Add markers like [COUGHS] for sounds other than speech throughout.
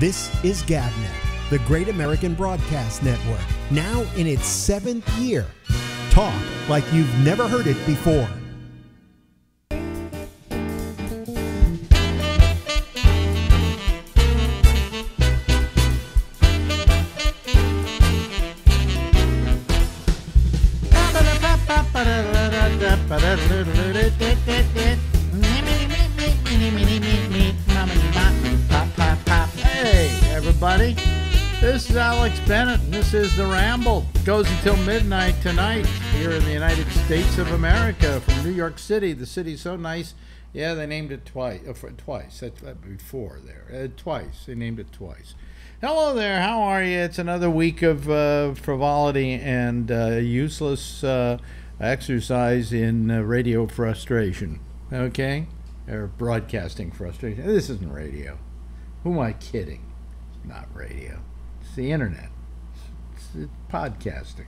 This is GabNet, the Great American Broadcast Network, now in its seventh year. Talk like you've never heard it before. Is The Ramble. Goes until midnight tonight here in the United States of America from New York City. The city's so nice. Yeah, they named it twice. Uh, twice. That's uh, before there. Uh, twice. They named it twice. Hello there. How are you? It's another week of uh, frivolity and uh, useless uh, exercise in radio frustration. Okay? Or broadcasting frustration. This isn't radio. Who am I kidding? It's not radio. It's the internet. Podcasting.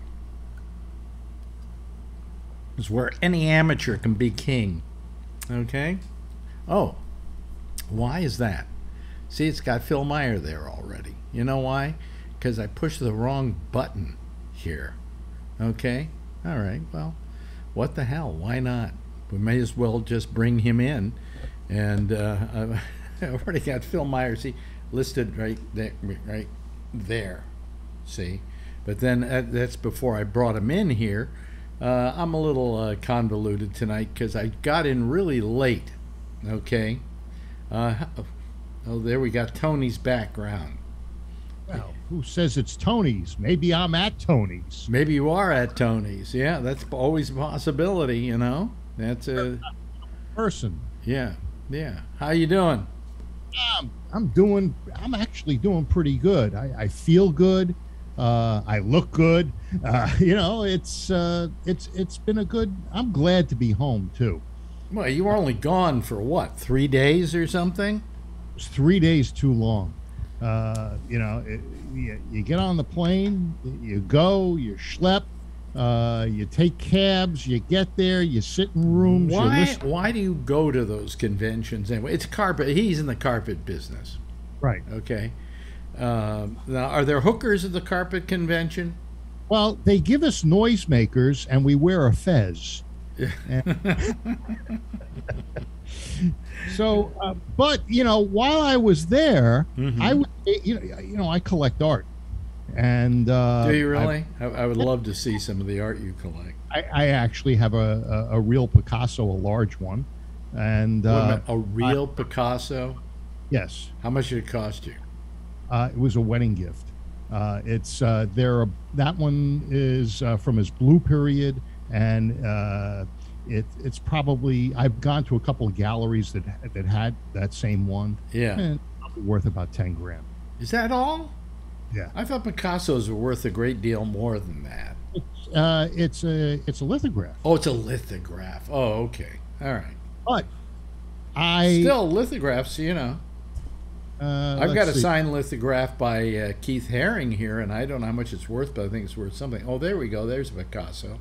It's where any amateur can be king. Okay? Oh, why is that? See, it's got Phil Meyer there already. You know why? Because I pushed the wrong button here. Okay? All right, well, what the hell? Why not? We may as well just bring him in. And uh, [LAUGHS] I've already got Phil Meyer, see, listed right there, right there. See? But then uh, that's before I brought him in here. Uh, I'm a little uh, convoluted tonight because I got in really late. Okay? Uh, oh, there we got Tony's background. Well, who says it's Tony's? Maybe I'm at Tony's. Maybe you are at Tony's. Yeah, that's always a possibility, you know? That's a, Person. yeah, yeah. How you doing? I'm, I'm doing. I'm actually doing pretty good. I, I feel good. Uh, I look good. Uh, [LAUGHS] you know, it's uh, it's it's been a good. I'm glad to be home too. Well, you were only gone for what, three days or something? It's three days too long. Uh, you know, it, you, you get on the plane, you go, you schlep, uh, you take cabs, you get there, you sit in rooms. Why? Why do you go to those conventions anyway? It's carpet. He's in the carpet business. Right. Okay. Um, now, are there hookers at the carpet convention? Well, they give us noisemakers, and we wear a fez. [LAUGHS] So, uh, but you know, while I was there, Mhm. I would, you know, you know, I collect art, and uh, do you really? I, I would love to see some of the art you collect. I, I actually have a, a, a real Picasso, a large one, and a, uh, minute, a real Picasso? yes, How much did it cost you? Uh, it was a wedding gift. Uh, it's uh, there. That one is uh, from his blue period, and uh, it, it's probably I've gone to a couple of galleries that that had that same one, Yeah. and worth about ten grand. Is that all? Yeah. I thought Picassos were worth a great deal more than that. Uh, it's a it's a lithograph, Oh, it's a lithograph. Oh, okay. All right. but I Still, lithographs, you know. Uh, I've got a see. signed lithograph by uh, Keith Haring here, and I don't know how much it's worth, but I think it's worth something. Oh, there we go. There's Picasso.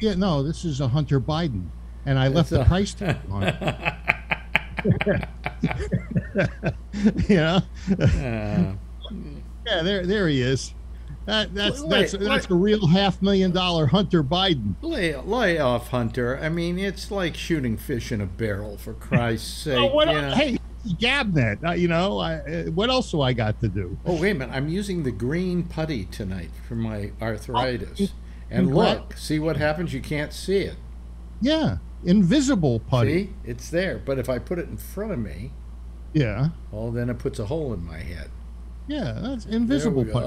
Yeah, no, this is a Hunter Biden, and I left It's the price tag [LAUGHS] on it. [LAUGHS] you know, Uh, yeah, there there he is. That, that's that's that's a real half million dollar Hunter Biden. lay, lay off, Hunter. I mean, it's like shooting fish in a barrel, for Christ's sake. Oh, what el- Hey, Gabnet. Uh, you know, I, uh, what else do I got to do? Oh, wait a minute. I'm using the green putty tonight for my arthritis. Oh, and look, see what happens? You can't see it. Yeah, invisible putty. See? It's there. But if I put it in front of me, Yeah, well, then it puts a hole in my head. yeah, that's invisible putty.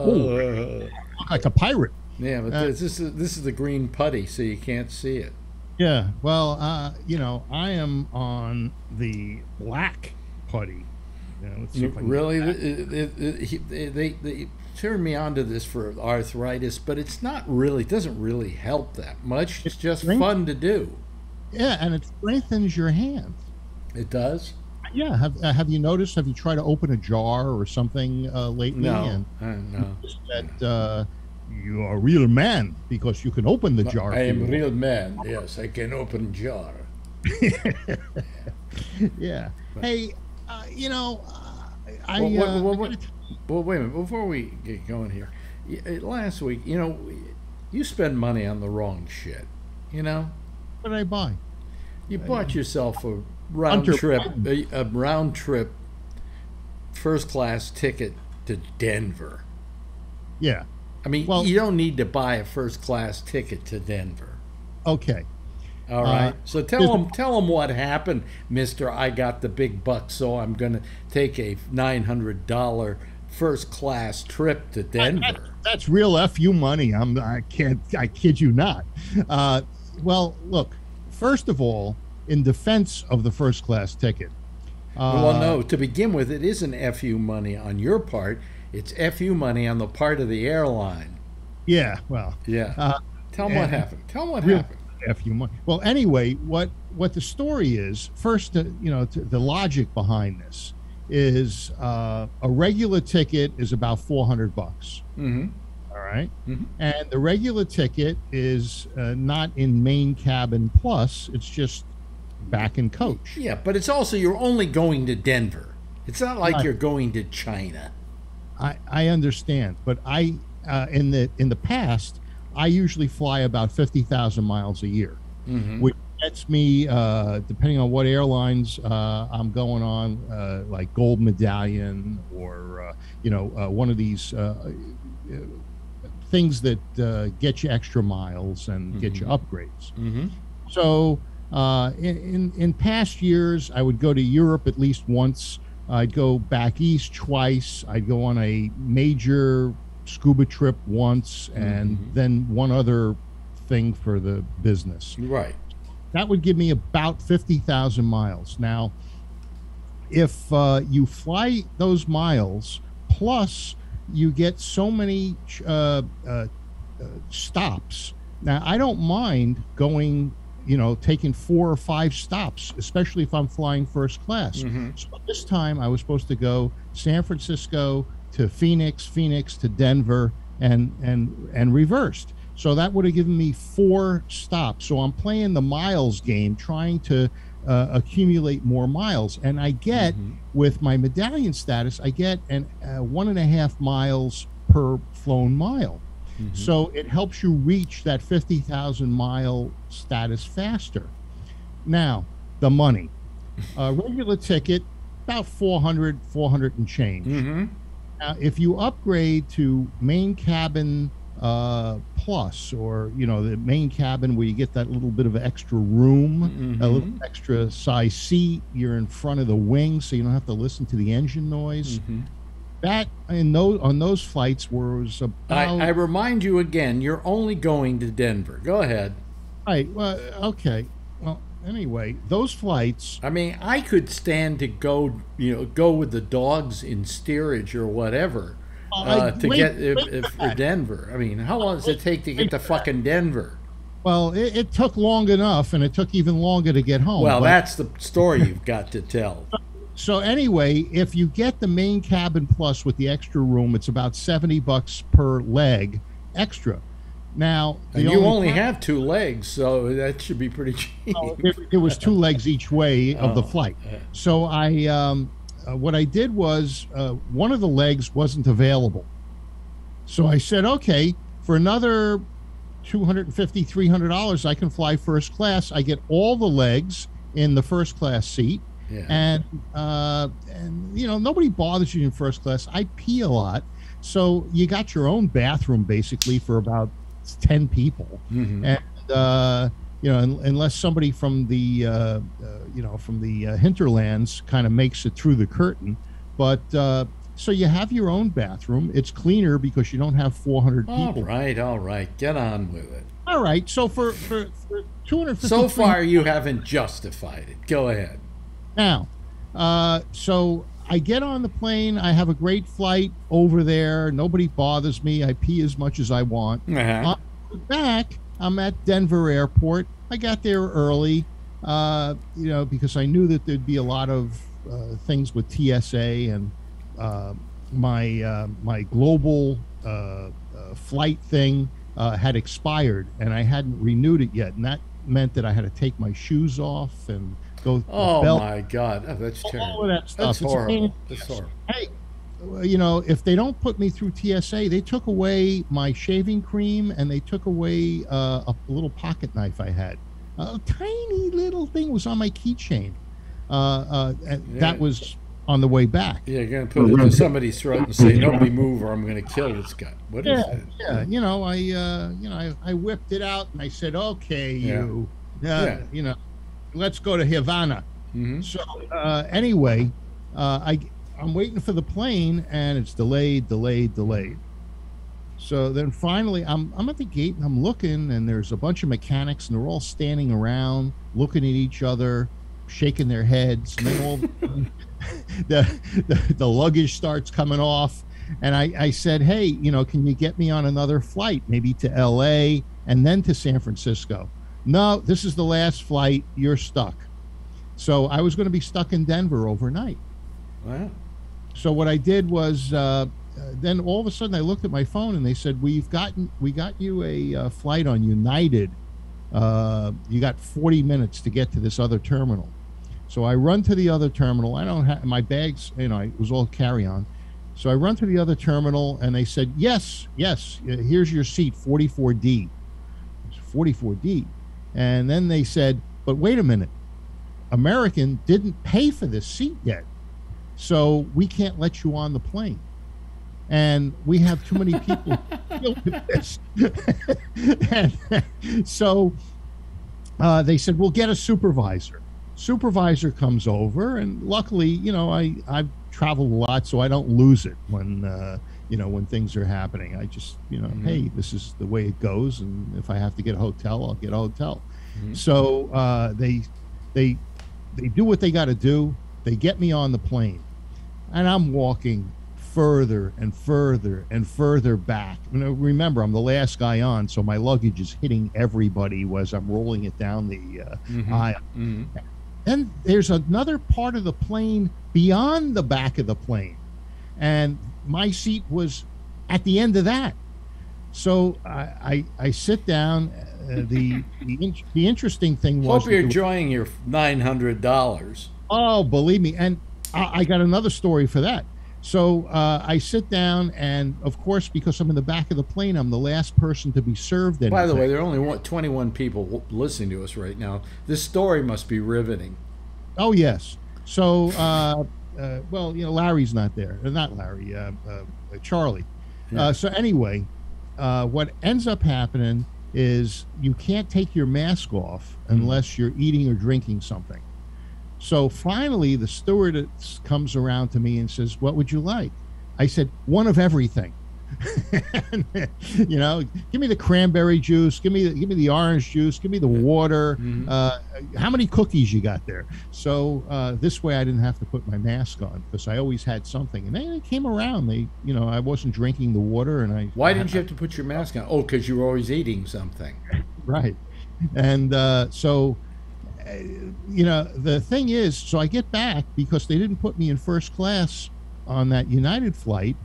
Uh, like a pirate. yeah, but Uh, this, this is this is the green putty, so you can't see it. Yeah, well, uh, you know, I am on the black putty. Yeah, let's see if I can- Really, It- it- it- he- they, they they turned me onto this for arthritis, but it's not really. It doesn't really help that much. It's just strength- fun to do. Yeah, and it strengthens your hands. It does. Yeah, have uh, have you noticed? Have you tried to open a jar or something uh, lately? No, And uh, no. that uh, you are a real man because you can open the jar. I am a real man. Yes, I can open jar. [LAUGHS] Yeah. Hey, uh, you know, uh, I, well, uh, well, well, well, wait a minute. Before we get going here, uh, last week, you know, you spend money on the wrong shit. You know, what did I buy? you bought yourself a round trip, a, a round trip, first class ticket to Denver. Yeah. I mean, Well- you don't need to buy a first class ticket to Denver. Okay. All Uh, so tell there's- them, tell them what happened, Mister. I got the big bucks, so I'm going to take a nine hundred dollar first class trip to Denver. That's real fu money. I'm. I can't. I kid you not. Uh, well, look. First of all, in defense of the first class ticket. Uh, well, no. To begin with, it isn't fu money on your part. It's fu money on the part of the airline. Yeah. Well. Yeah. Uh, tell them what happened. Tell them what real happened. Fu money. Well, anyway, what what the story is first, uh, you know, the logic behind this is uh, a regular ticket is about four hundred bucks. hmm All right? Mhm. and the regular ticket is uh, not in main cabin plus; it's just back in coach. Yeah, but it's also you're only going to Denver. It's not like Right. you're going to China. I, I understand, but I uh, in the in the past I usually fly about fifty thousand miles a year, Mm-hmm. which gets me uh, depending on what airlines uh, I'm going on, uh, like Gold Medallion or uh, you know uh, one of these. Uh, things that uh, get you extra miles and get you upgrades Mm-hmm. so uh, in, in in past years, I would go to Europe at least once. I'd go back east twice. I'd go on a major scuba trip once, and Mhm. then one other thing for the business. Right. That would give me about fifty thousand miles. Now, if uh, you fly those miles plus you get so many uh, uh, uh, stops. Now, I don't mind going, you know, taking four or five stops, especially if I'm flying first class. Mhm. So this time I was supposed to go San Francisco to Phoenix, Phoenix to Denver, and and and reversed. So that would have given me four stops. So I'm playing the miles game, trying to uh, accumulate more miles, and I get Mhm. with my medallion status, I get an uh, one and a half miles per flown mile. Mhm. So it helps you reach that 50,000 mile status faster. Now, the money. [LAUGHS] A regular ticket, about 400, 400 and change. Mhm. Now, if you upgrade to main cabin uh, plus, or you know the main cabin where you get that little bit of extra room, a little Mhm. extra size seat, you're in front of the wing, so you don't have to listen to the engine noise. Mhm. That in those on those flights was about I, I remind you again, you're only going to Denver. Go ahead. right. Well, okay. Well, anyway, those flights. I mean, I could stand to go, you know, go with the dogs in steerage or whatever uh, to wait- get if, wait if for. Denver. I mean, how long does it take to get to fucking Denver? Well, it, it took long enough, and it took even longer to get home. Well, but- that's the story you've got to tell. [LAUGHS] So anyway, if you get the main cabin plus with the extra room, it's about seventy bucks per leg extra. Now, the And you only pro- have two legs, so that should be pretty [LAUGHS] cheap. Oh, there, there was two legs each way of the Oh, flight. uh. So I, um, uh, what I did was uh, one of the legs wasn't available. So I said, okay, for another $250, $300, I can fly first class. I get all the legs in the first class seat. Yeah. And, uh, and, you know, nobody bothers you in first class. I pee a lot. So you got your own bathroom basically for about 10 people Mhm. and uh, you know, un- unless somebody from the uh, uh, you know from the uh, hinterlands kind of makes it through the curtain, but uh, so you have your own bathroom. It's cleaner because you don't have 400 All people. right, all right. Get on with it. All right. So for for, for 250 So far, you haven't justified it. Go ahead. now, uh, so I get on the plane. I have a great flight over there. Nobody bothers me. I pee as much as I want. Uh-huh. Back, I'm at Denver Airport. I got there early, uh, you know, because I knew that there'd be a lot of uh, things with TSA and uh, my uh, my global uh, uh, flight thing uh, had expired, and I hadn't renewed it yet, and that meant that I had to take my shoes off and Go. Oh belt, my God, oh, that's terrible. all of that stuff. That's It's a pain in horrible. That's horrible. Hey, you know, if they don't put me through TSA, they took away my shaving cream and they took away uh, a little pocket knife I had. A tiny little thing was on my keychain. Uh, uh, Yeah. That was on the way back. Yeah, you're gonna put it to somebody's throat and say, "Nobody move, or I'm gonna kill this guy." What is Yeah, that? yeah. You know, I, uh, you know, I, I whipped it out and I said, "Okay, Yeah. you, uh, Yeah. you know, let's go to Havana." hmm So uh, anyway, uh, I I'm waiting for the plane and it's delayed, delayed, delayed. So then finally, I'm I'm at the gate and I'm looking, and there's a bunch of mechanics, and they're all standing around, looking at each other, shaking their heads, and then all of [LAUGHS] the, the the luggage starts coming off, and I I said, hey, you know, can you get me on another flight, maybe to L.A. and then to San Francisco? No, this is the last flight. You're stuck. So I was going to be stuck in Denver overnight. Wow. So what I did was, uh, then all of a sudden I looked at my phone and they said, "We've gotten, we got you a uh, flight on United. Uh, you got 40 minutes to get to this other terminal." So I run to the other terminal. I don't have my bags, you know, it was all carry on. So I run to the other terminal and they said, "Yes, yes, here's your seat, 44D." It's 44D, and then they said, "But wait a minute." American didn't pay for this seat yet. So we can't let you on the plane. And we have too many people [LAUGHS] with this. [LAUGHS] and so uh, they said, we'll get a supervisor. Supervisor comes over, and luckily, you know, I, I've traveled a lot, so I don't lose it when, uh, you know, when things are happening. I just, you know, Mhm. hey, this is the way it goes. And if I have to get a hotel, I'll get a hotel. Mhm. So uh, they, they, they do what they got to do. They get me on the plane, and I'm walking further and further and further back. You know, remember, I'm the last guy on, so my luggage is hitting everybody as I'm rolling it down the uh, Mhm. aisle. Mhm. Then there's another part of the plane beyond the back of the plane, and my seat was at the end of that. So I I, I sit down. Uh, the [LAUGHS] the, in, the interesting thing was Hope you're enjoying your nine hundred dollars. Oh, believe me, and I, I got another story for that. So uh, I sit down, and of course, because I'm in the back of the plane, I'm the last person to be served. Anything. By the way, there are only one, 21 people listening to us right now. This story must be riveting. oh yes. So, uh, uh, well, you know, Larry's not there. Uh, Not Larry. Uh, uh, Charlie. Yeah. Uh, so anyway, uh, what ends up happening is you can't take your mask off unless you're eating or drinking something. So finally, the stewardess comes around to me and says, "What would you like?" I said, "One of everything." [LAUGHS] you know, give me the cranberry juice, give me the, give me the orange juice, give me the water. Mhm. Uh, how many cookies you got there? So uh, this way, I didn't have to put my mask on because I always had something. And they, they came around. They, you know, I wasn't drinking the water, and I. Why didn't you have to put your mask on? Oh, because you were always eating something. [LAUGHS] right and uh, so uh, you know the thing is so i get back because they didn't put me in first class on that united flight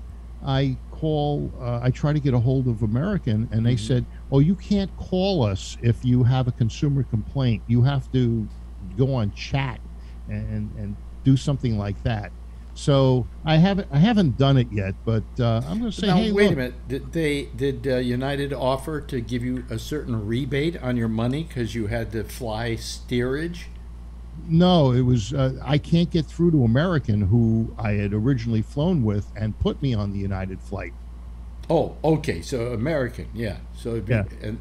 i call uh, i try to get a hold of american and they Mhm. said oh you can't call us if you have a consumer complaint you have to go on chat and and do something like that so i haven't i haven't done it yet but uh, i'm going to say now, hey wait look, a minute. Did they did uh, United offer to give you a certain rebate on your money because you had to fly steerage? No, it was uh, I can't get through to American, who I had originally flown with, and put me on the United flight. Oh, okay. So American, yeah. So it'd be, Yeah. and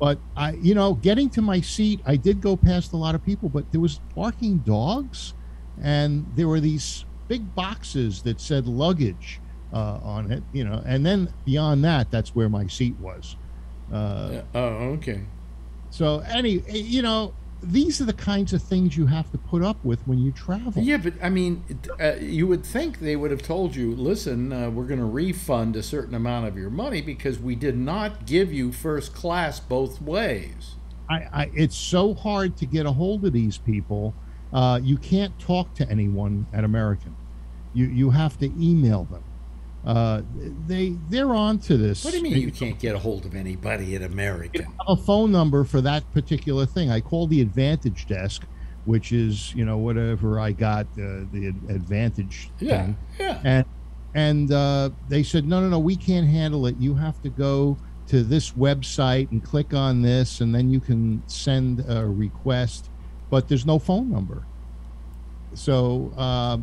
But I, you know, getting to my seat, I did go past a lot of people, but there was barking dogs, and there were these big boxes that said luggage uh, on it, you know, and then beyond that, that's where my seat was. Uh, oh, okay. So, any, you know, these are the kinds of things you have to put up with when you travel. Yeah, but I mean, uh, you would think they would have told you, listen, uh, we're going to refund a certain amount of your money because we did not give you first class both ways. I, I it's so hard to get a hold of these people. Uh, you can't talk to anyone at American. You you have to email them. Uh, they they're on to this. What do you mean you can't get a hold of anybody at American? have a phone number for that particular thing. I called the Advantage desk, which is you know whatever I got uh, the advantage Yeah, thing. yeah. and and uh, they said no no no we can't handle it you have to go to this website and click on this and then you can send a request but there's no phone number so uh,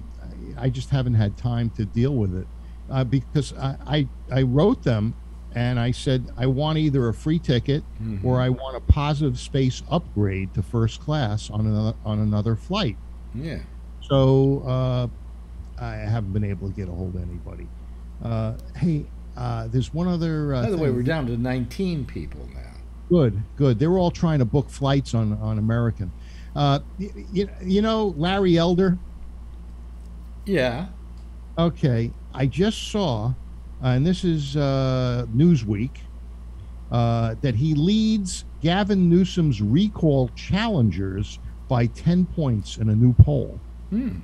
i just haven't had time to deal with it uh, because I, I i wrote them and i said i want either a free ticket Mm-hmm. or i want a positive space upgrade to first class on another on another flight Yeah. so uh, I haven't been able to get a hold of anybody. Uh, hey, uh, there's one other. Uh, By the way, we're down to 19 people now. good, good. They were all trying to book flights on on American. Uh, you, you know Larry Elder. Yeah. Okay, I just saw, uh, and this is uh, Newsweek, uh, that he leads Gavin Newsom's recall challengers by ten points in a new poll. Hmm.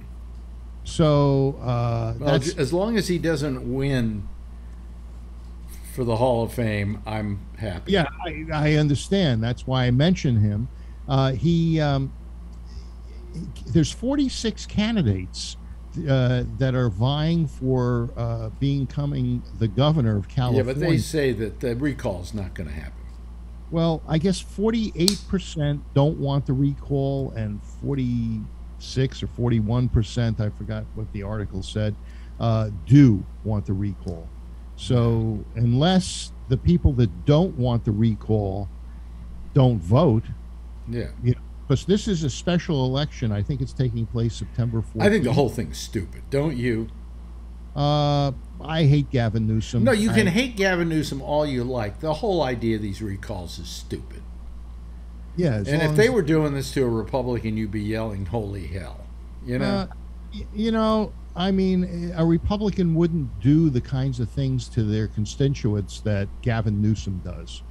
So uh, Well, as long as he doesn't win for the Hall of Fame, I'm happy. Yeah, I, I understand. That's why I mentioned him. Uh, he um, there's 46 candidates uh, that are vying for uh, becoming the governor of California. Yeah, but they say that the recall is not going to happen. well, I guess 48% don't want the recall, and 46 or 41%, I forgot what the article said, uh, do want the recall. So unless the people that don't want the recall don't vote, Yeah. you know, because this is a special election. I think it's taking place September 14th. I think the whole thing's stupid, don't you? Uh, I hate Gavin Newsom. No, you can I- hate Gavin Newsom all you like. The whole idea of these recalls is stupid. Yeah, And if they were doing this to a Republican, you'd be yelling, holy hell. You know? Uh, you know, I mean, a Republican wouldn't do the kinds of things to their constituents that Gavin Newsom does.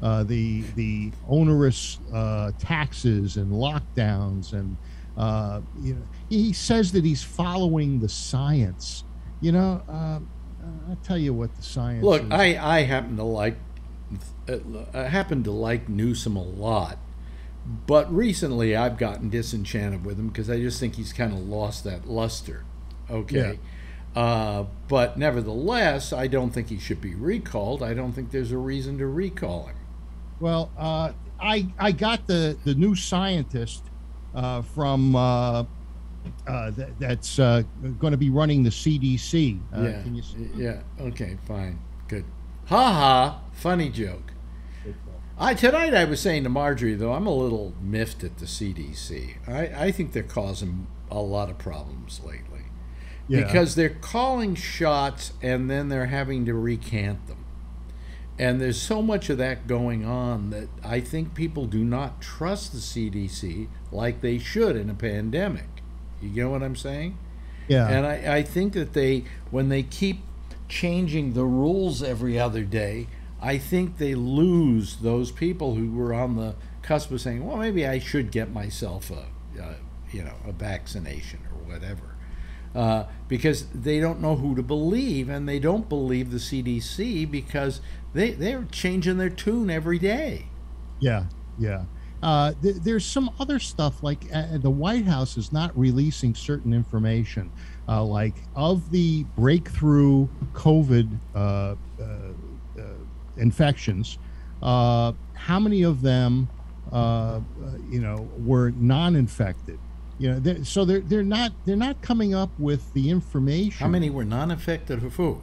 Uh, the the onerous uh, taxes and lockdowns, and uh, you know, he says that he's following the science. You know, uh, I'll tell you what the science. Look, is. I, I happen to like uh, I happen to like Newsom a lot, but recently I've gotten disenchanted with him because I just think he's kind of lost that luster. Okay, uh, but nevertheless, I don't think he should be recalled. I don't think there's a reason to recall him. Well, uh, I I got the the new scientist uh, from uh, uh, that, that's uh, going to be running the CDC. Uh, yeah, Can you, s- yeah. Okay, fine, good. Ha ha! Funny joke. I tonight I was saying to Marjorie though I'm a little miffed at the CDC. I, I think they're causing a lot of problems lately Yeah. because they're calling shots and then they're having to recant them. And there's so much of that going on that I think people do not trust the CDC like they should in a pandemic. You get what I'm saying? yeah. And I, I think that they, when they keep changing the rules every other day, I think they lose those people who were on the cusp of saying, well, maybe I should get myself a, uh, you know, a vaccination or whatever. Uh, because they don't know who to believe, and they don't believe the CDC because they, they're changing their tune every day. Yeah, yeah. Uh, th- there's some other stuff like uh, the White House is not releasing certain information, uh, like of the breakthrough COVID uh, uh, uh, infections, uh, how many of them, uh, uh, you know, were non-infected? You know, they're, so they're they're not they're not coming up with the information. How many were non-affected of who?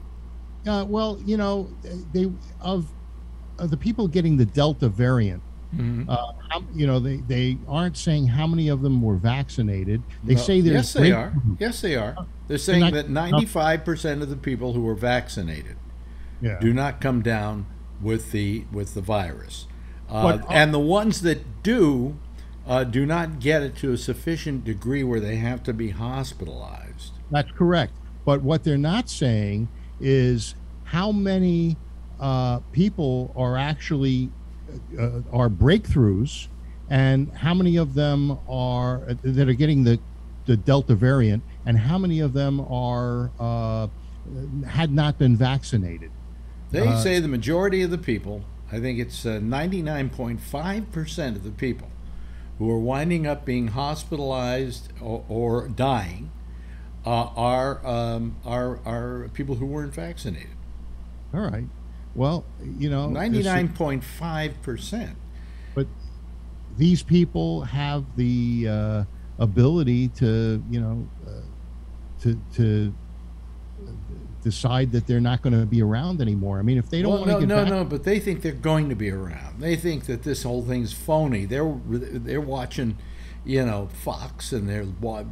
Uh, well, you know, they of, of the people getting the Delta variant. Mhm. Uh, how, you know, they, they aren't saying how many of them were vaccinated. They No. say there's yes, they are. Yes, they are. They're saying not- that 95% of the people who were vaccinated Yeah. do not come down with the with the virus, uh, But- and the ones that do uh, do not get it to a sufficient degree where they have to be hospitalized. That's correct. But what they're not saying is how many uh, people are actually uh, are breakthroughs, and how many of them are uh, that are getting the the Delta variant, and how many of them are uh, had not been vaccinated. They Uh, say the majority of the people, I think it's uh, 99.5% of the people who are winding up being hospitalized or, or dying uh, are, um, are, are people who weren't vaccinated. All right. Well, you know, 99.5%. but these people have the uh, ability to, you know, uh, to to decide that they're not going to be around anymore. I mean, if they don't Well, want to no, get no, back, no, but they think they're going to be around. They think that this whole thing's phony. They're they're watching, you know, Fox and they're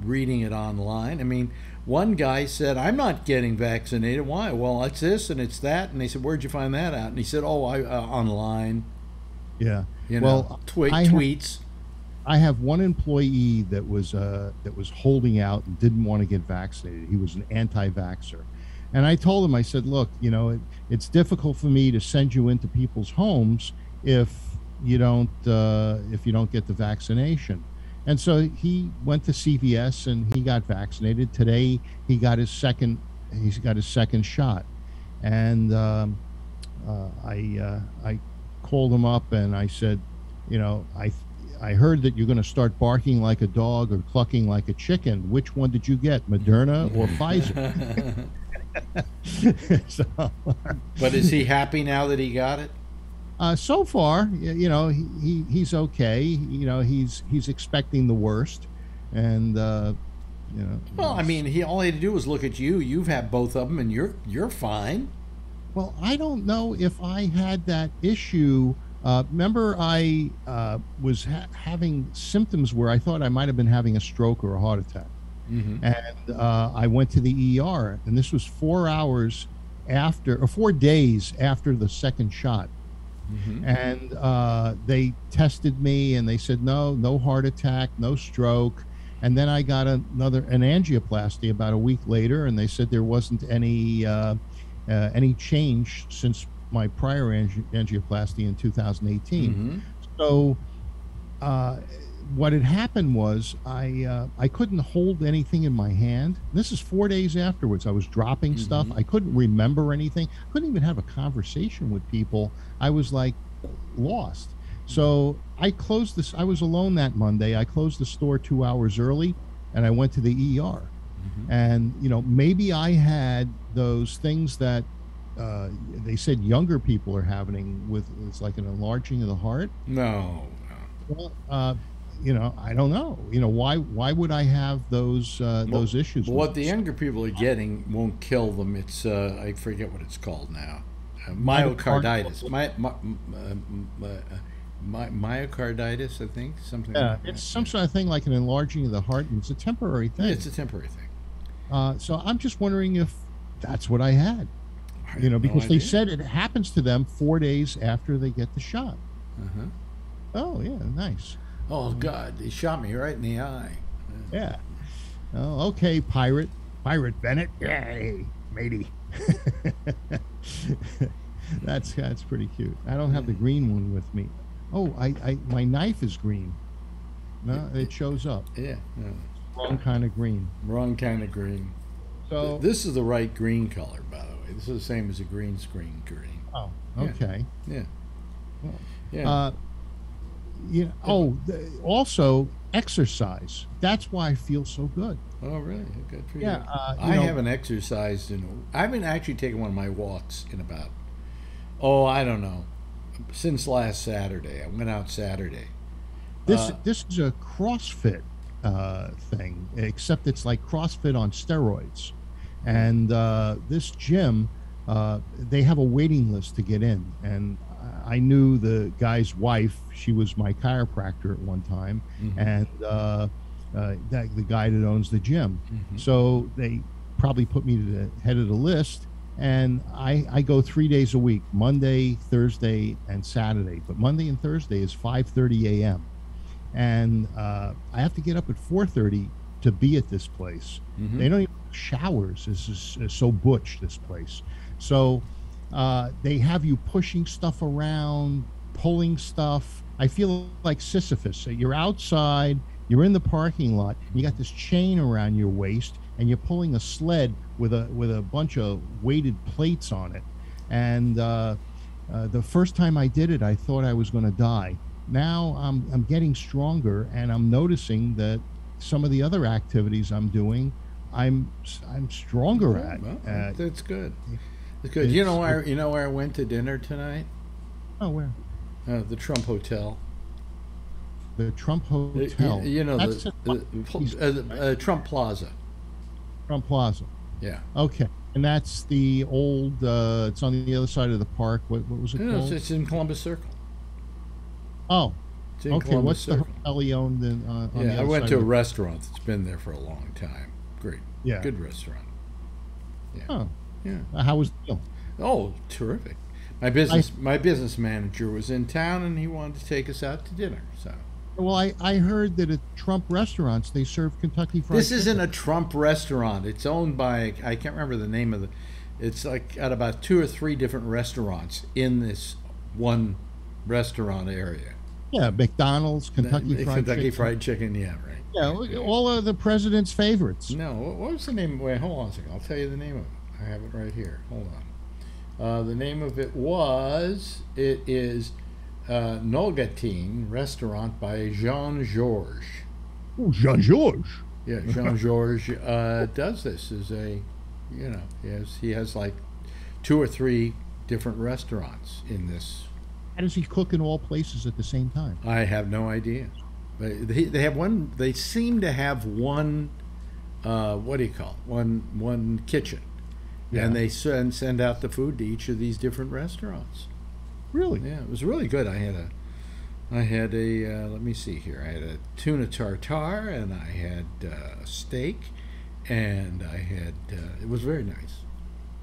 reading it online. I mean, one guy said, "I'm not getting vaccinated. Why? Well, it's this and it's that." And they said, "Where'd you find that out?" And he said, "Oh, I uh, online. yeah. You know, well, I have- tweets." I have one employee that was uh, that was holding out and didn't want to get vaccinated. He was an anti-vaxxer, and I told him, I said, "Look, you know, it, it's difficult for me to send you into people's homes if you don't uh, if you don't get the vaccination." And so he went to CVS and he got vaccinated. Today he got his second he's got his second shot, and um, uh, I uh, I called him up and I said, you know, I I heard that you're going to start barking like a dog or clucking like a chicken. Which one did you get, Moderna or [LAUGHS] Pfizer? [LAUGHS] [LAUGHS] so, [LAUGHS] But is he happy now that he got it? uh, so far, you know, he, he he's okay. You know, he's he's expecting the worst, and uh, you know. Well, I mean, he all he had to do was look at you. You've had both of them, and you're you're fine. Well, I don't know if I had that issue. Uh, remember, I uh, was ha- having symptoms where I thought I might have been having a stroke or a heart attack. Mm-hmm. And uh, I went to the ER, and this was four hours after, or four days after the second shot. Mm-hmm. And uh, they tested me, and they said, no, no heart attack, no stroke. And then I got another an angioplasty about a week later, and they said there wasn't any uh, uh, any change since my prior angi- angioplasty in 2018. Mm-hmm. So, uh, what had happened was I uh, I couldn't hold anything in my hand. This is four days afterwards. I was dropping stuff. I couldn't remember anything. Couldn't even have a conversation with people. I was like lost. So I closed this. I was alone that Monday. I closed the store two hours early, and I went to the ER. And you know, maybe I had those things that uh, they said younger people are having with it's like an enlarging of the heart. No, no. Well, uh, you know, I don't know. You know, why why would I have those uh, Well, those issues? But with what the younger people are getting won't kill them. It's uh, I forget what it's called now. Uh, Myocarditis. myocarditis. My, my, m- uh, my, myocarditis, I think something. Yeah, like that. it's some sort of thing like an enlarging of the heart, and it's a temporary thing. It's a temporary thing. Uh, so I'm just wondering if that's what I had. I You know, have no because they said it happens to them four days after they get the shot. Uh-huh. Oh yeah, nice. Oh God, they shot me right in the eye. Yeah. Oh, okay, pirate, pirate Bennett. Yay, matey. [LAUGHS] that's that's pretty cute. I don't have the green one with me. Oh, I, I my knife is green. No, it shows up. Yeah, no. Wrong kind of green. wrong kind of green. So This is the right green color, by the way. This is the same as a green screen green. oh, Yeah. okay. Yeah. Well, Yeah. Uh, you know, oh, the, also exercise. That's why I feel so good. oh, really? Good for Yeah, you. uh, you I know- haven't exercised in. I haven't actually taken one of my walks in about. Oh, I don't know. Since last Saturday, I went out Saturday. This Uh, this is a CrossFit uh, thing, except it's like CrossFit on steroids. And uh, this gym, uh, they have a waiting list to get in. And I knew the guy's wife; she was my chiropractor at one time, Mhm. and uh, uh, that the guy that owns the gym. Mhm. So they probably put me to the head of the list. And I, I go three days a week, Monday, Thursday, and Saturday. But Monday and Thursday is 5:30 a.m. And uh, I have to get up at 4:30 to be at this place. Mhm. They don't even have showers. This is is so butch. This place. So uh, they have you pushing stuff around, pulling stuff. I feel like Sisyphus. So you're outside, you're in the parking lot, you got this chain around your waist, and you're pulling a sled with a with a bunch of weighted plates on it. And uh, uh, the first time I did it, I thought I was going to die. now I'm I'm getting stronger, and I'm noticing that some of the other activities I'm doing, I'm I'm stronger at. Well, Uh, that's good. That's good. You know where you know where I went to dinner tonight? oh, where Uh, the Trump Hotel. the Trump Hotel. You know That's the, at the, uh, uh, Trump Plaza. Trump Plaza. Yeah. Okay, and that's the old. Uh, it's on the other side of the park. What, what was it No, called? it's in Columbus Circle. oh, It's in okay. Columbus What's the Circle. hotel he owned in, uh, the Yeah, I went to a the- restaurant that's been there for a long time. Great. Yeah. Good restaurant. Oh, Yeah. how was the deal? Oh, terrific. My business my business manager was in town and he wanted to take us out to dinner. So Well, I, I heard that at Trump restaurants they serve Kentucky Fried this isn't Chicken. a Trump restaurant. It's owned by I can't remember the name of the. It's like at about two or three different restaurants in this one restaurant area. yeah McDonald's, Kentucky The Fried Kentucky Chicken. Fried Chicken. Yeah, right. Yeah, all of the president's favorites. No, what what was the name? Wait, hold on a second. I'll tell you the name of it. I have it right here. Hold on. Uh, the name of it was. It is uh, Nougatine Restaurant by Jean Georges. Oh, Jean Georges. Yeah, [LAUGHS] Jean Georges uh, does this as a, you know, he has he has like two or three different restaurants in this. How does he cook in all places at the same time? I have no idea, but they, they have one. They seem to have one. Uh, what do you call it? One one kitchen, Yeah. and they send send out the food to each of these different restaurants. Really? Yeah, it was really good. I had a, I had a. Uh, let me see here. I had a tuna tartare, and I had uh, steak, and I had. Uh, it was very nice.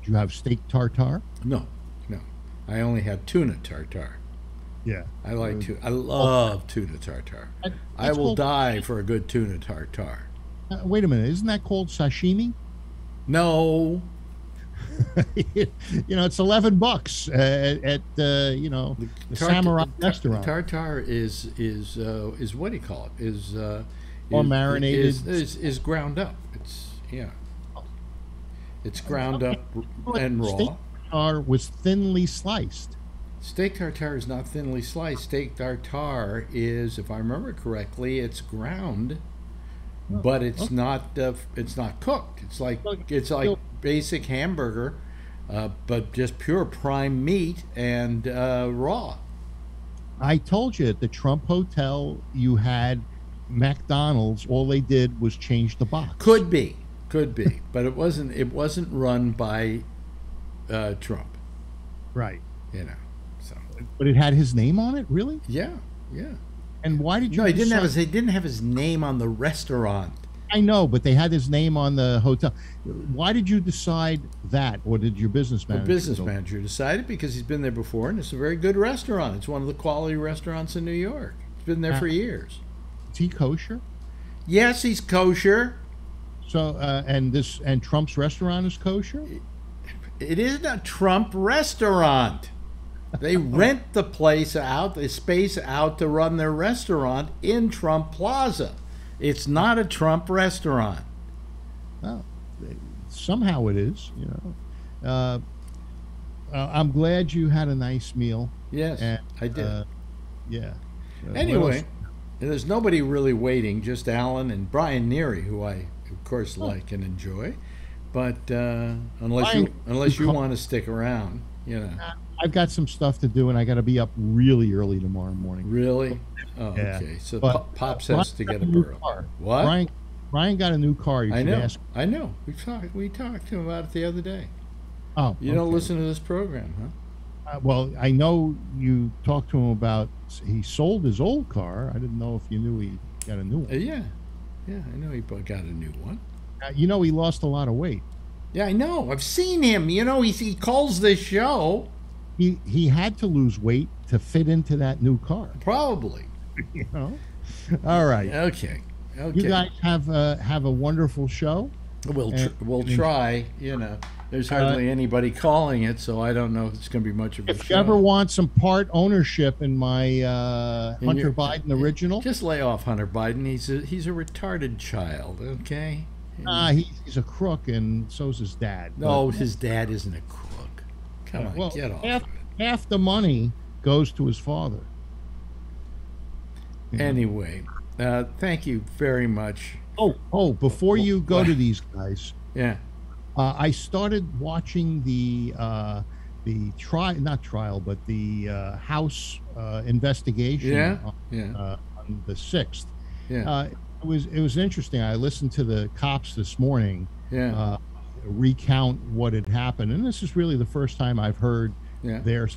Do you have steak tartare? No, no, I only had tuna tartare. Yeah. I like to. I love tuna tartare. I will die for a good tuna tartare. Uh, wait a minute. Isn't that called sashimi? No, [LAUGHS] you know, it's eleven bucks uh, at uh, you know the Tart- Samurai tar- restaurant. Tartare is is uh, is what do you call it? Is uh, Or is- marinated. Is, is is ground up. It's yeah. It's ground up and raw. Steak tartare was thinly sliced. Steak tartare is not thinly sliced. Steak tartare is, if I remember correctly, it's ground, but it's not. Uh, it's not cooked. It's like it's like basic hamburger, uh, but just pure prime meat and uh, raw. I told you at the Trump Hotel you had McDonald's. All they did was change the box. Could be, could be, [LAUGHS] but it wasn't. It wasn't run by uh, Trump. right, You know. So but it had his name on it. Really? yeah, yeah. And why did you? No, he didn't have his. He didn't have his name on the restaurant. I know, but they had his name on the hotel. Why did you decide that, or did your business manager? The business manager decided because he's been there before, and it's a very good restaurant. It's one of the quality restaurants in New York. It's been there for Ah. years. Is he kosher? Yes, he's kosher. So, uh, and this and Trump's restaurant is kosher. It isn't a Trump restaurant. They [LAUGHS] rent the place out, the space out to run their restaurant in Trump Plaza. It's not a Trump restaurant. Well, somehow it is. You know. Uh, uh, I'm glad you had a nice meal. Yes, And, I did. Uh, yeah. Uh, anyway, there's nobody really waiting, just Alan and Brian Neary, who I, of course, Oh. like and enjoy. But uh, unless Brian- you unless you want to stick around, you know. I've got some stuff to do, and I got to be up really early tomorrow morning. Really? Oh, Yeah. okay. So But- Pop- Pops has to get a new car. What? Brian, Brian got a new car. You I know. ask. I know. We talked. We talked to him about it the other day. Oh, You don't listen to this program, huh? Uh, well, I know you talked to him about he sold his old car. I didn't know if you knew he got a new Uh, one. yeah. Yeah, I know he got a new one. Uh, you know he lost a lot of weight. Yeah, I know. I've seen him. You know, he he calls this show. He he had to lose weight to fit into that new car. Probably. [LAUGHS] You know. All right. Okay. Okay. You guys have uh, have a wonderful show. We'll tr- we'll try. You know, there's hardly anybody calling it, so I don't know if it's going to be much of a If show. you ever want some part ownership in my uh, In Hunter your- Biden original, Just lay off Hunter Biden. He's a, he's a retarded child. Okay. ah, he, he's a crook, and so's his dad. No, his dad isn't a crook. Come on, well, get off half, half the money goes to his father. Anyway, uh, thank you very much. Oh, oh! Before you go to these guys, Yeah. uh, I started watching the uh, the trial, not trial, but the uh, House uh, investigation. Yeah, On, yeah. uh, on the sixth. Yeah. Uh, it was it was interesting. I listened to the cops this morning Yeah. Recount what had happened, and this is really the first time I've heard Yeah. their